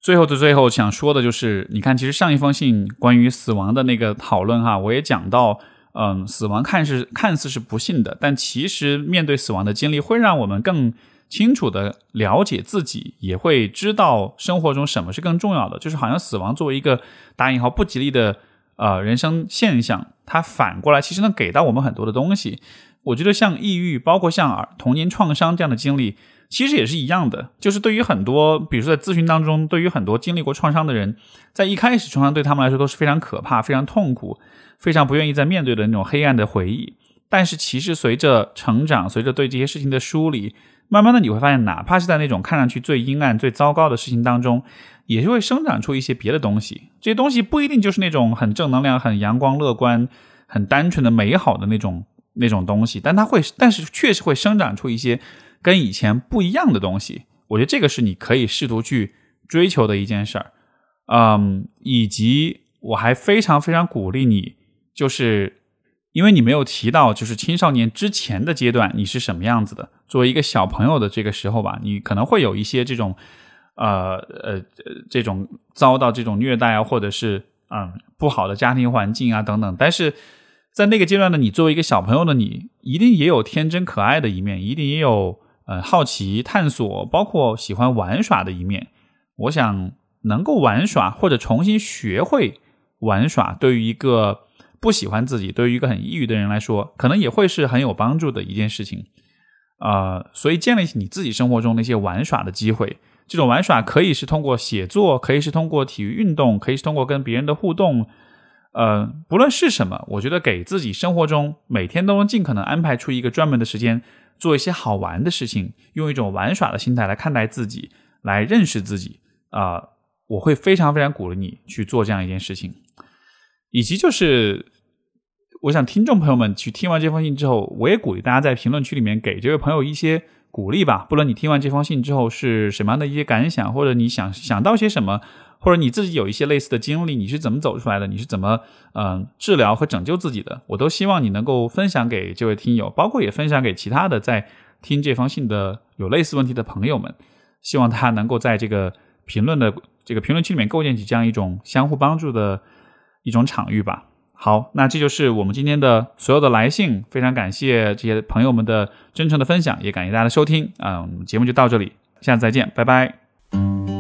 最后的最后，想说的就是，你看，其实上一封信关于死亡的那个讨论哈，我也讲到。嗯，死亡看似看似是不幸的，但其实面对死亡的经历，会让我们更清楚的了解自己，也会知道生活中什么是更重要的。就是好像死亡作为一个打引号不吉利的呃人生现象，它反过来其实能给到我们很多的东西。我觉得像抑郁，包括像儿童年创伤这样的经历，其实也是一样的。就是对于很多，比如说在咨询当中，对于很多经历过创伤的人，在一开始创伤对他们来说都是非常可怕、非常痛苦。非常不愿意再面对的那种黑暗的回忆，但是其实随着成长，随着对这些事情的梳理，慢慢的你会发现，哪怕是在那种看上去最阴暗、最糟糕的事情当中，也是会生长出一些别的东西。这些东西不一定就是那种很正能量、很阳光、乐观、很单纯的美好的那种那种东西，但它会，但是确实会生长出一些跟以前不一样的东西。我觉得这个是你可以试图去追求的一件事儿，嗯，以及我还非常非常鼓励你。就是因为你没有提到，就是青少年之前的阶段你是什么样子的？作为一个小朋友的这个时候吧，你可能会有一些这种，呃呃这种遭到这种虐待啊，或者是嗯不好的家庭环境啊等等。但是在那个阶段呢，你作为一个小朋友的你，一定也有天真可爱的一面，一定也有呃好奇探索，包括喜欢玩耍的一面。我想能够玩耍或者重新学会玩耍，对于一个不喜欢自己，对于一个很抑郁的人来说，可能也会是很有帮助的一件事情。呃，所以建立起你自己生活中那些玩耍的机会。这种玩耍可以是通过写作，可以是通过体育运动，可以是通过跟别人的互动。呃，不论是什么，我觉得给自己生活中每天都能尽可能安排出一个专门的时间，做一些好玩的事情，用一种玩耍的心态来看待自己，来认识自己。啊，我会非常非常鼓励你去做这样一件事情，以及就是，我想听众朋友们去听完这封信之后，我也鼓励大家在评论区里面给这位朋友一些鼓励吧。不论你听完这封信之后是什么样的一些感想，或者你想想到些什么。或者你自己有一些类似的经历，你是怎么走出来的？你是怎么嗯治疗和拯救自己的？我都希望你能够分享给这位听友，包括也分享给其他的在听这封信的有类似问题的朋友们。希望他能够在这个评论的这个评论区里面构建起这样一种相互帮助的一种场域吧。好，那这就是我们今天的所有的来信，非常感谢这些朋友们的真诚的分享，也感谢大家的收听。嗯，节目就到这里，下次再见，拜拜。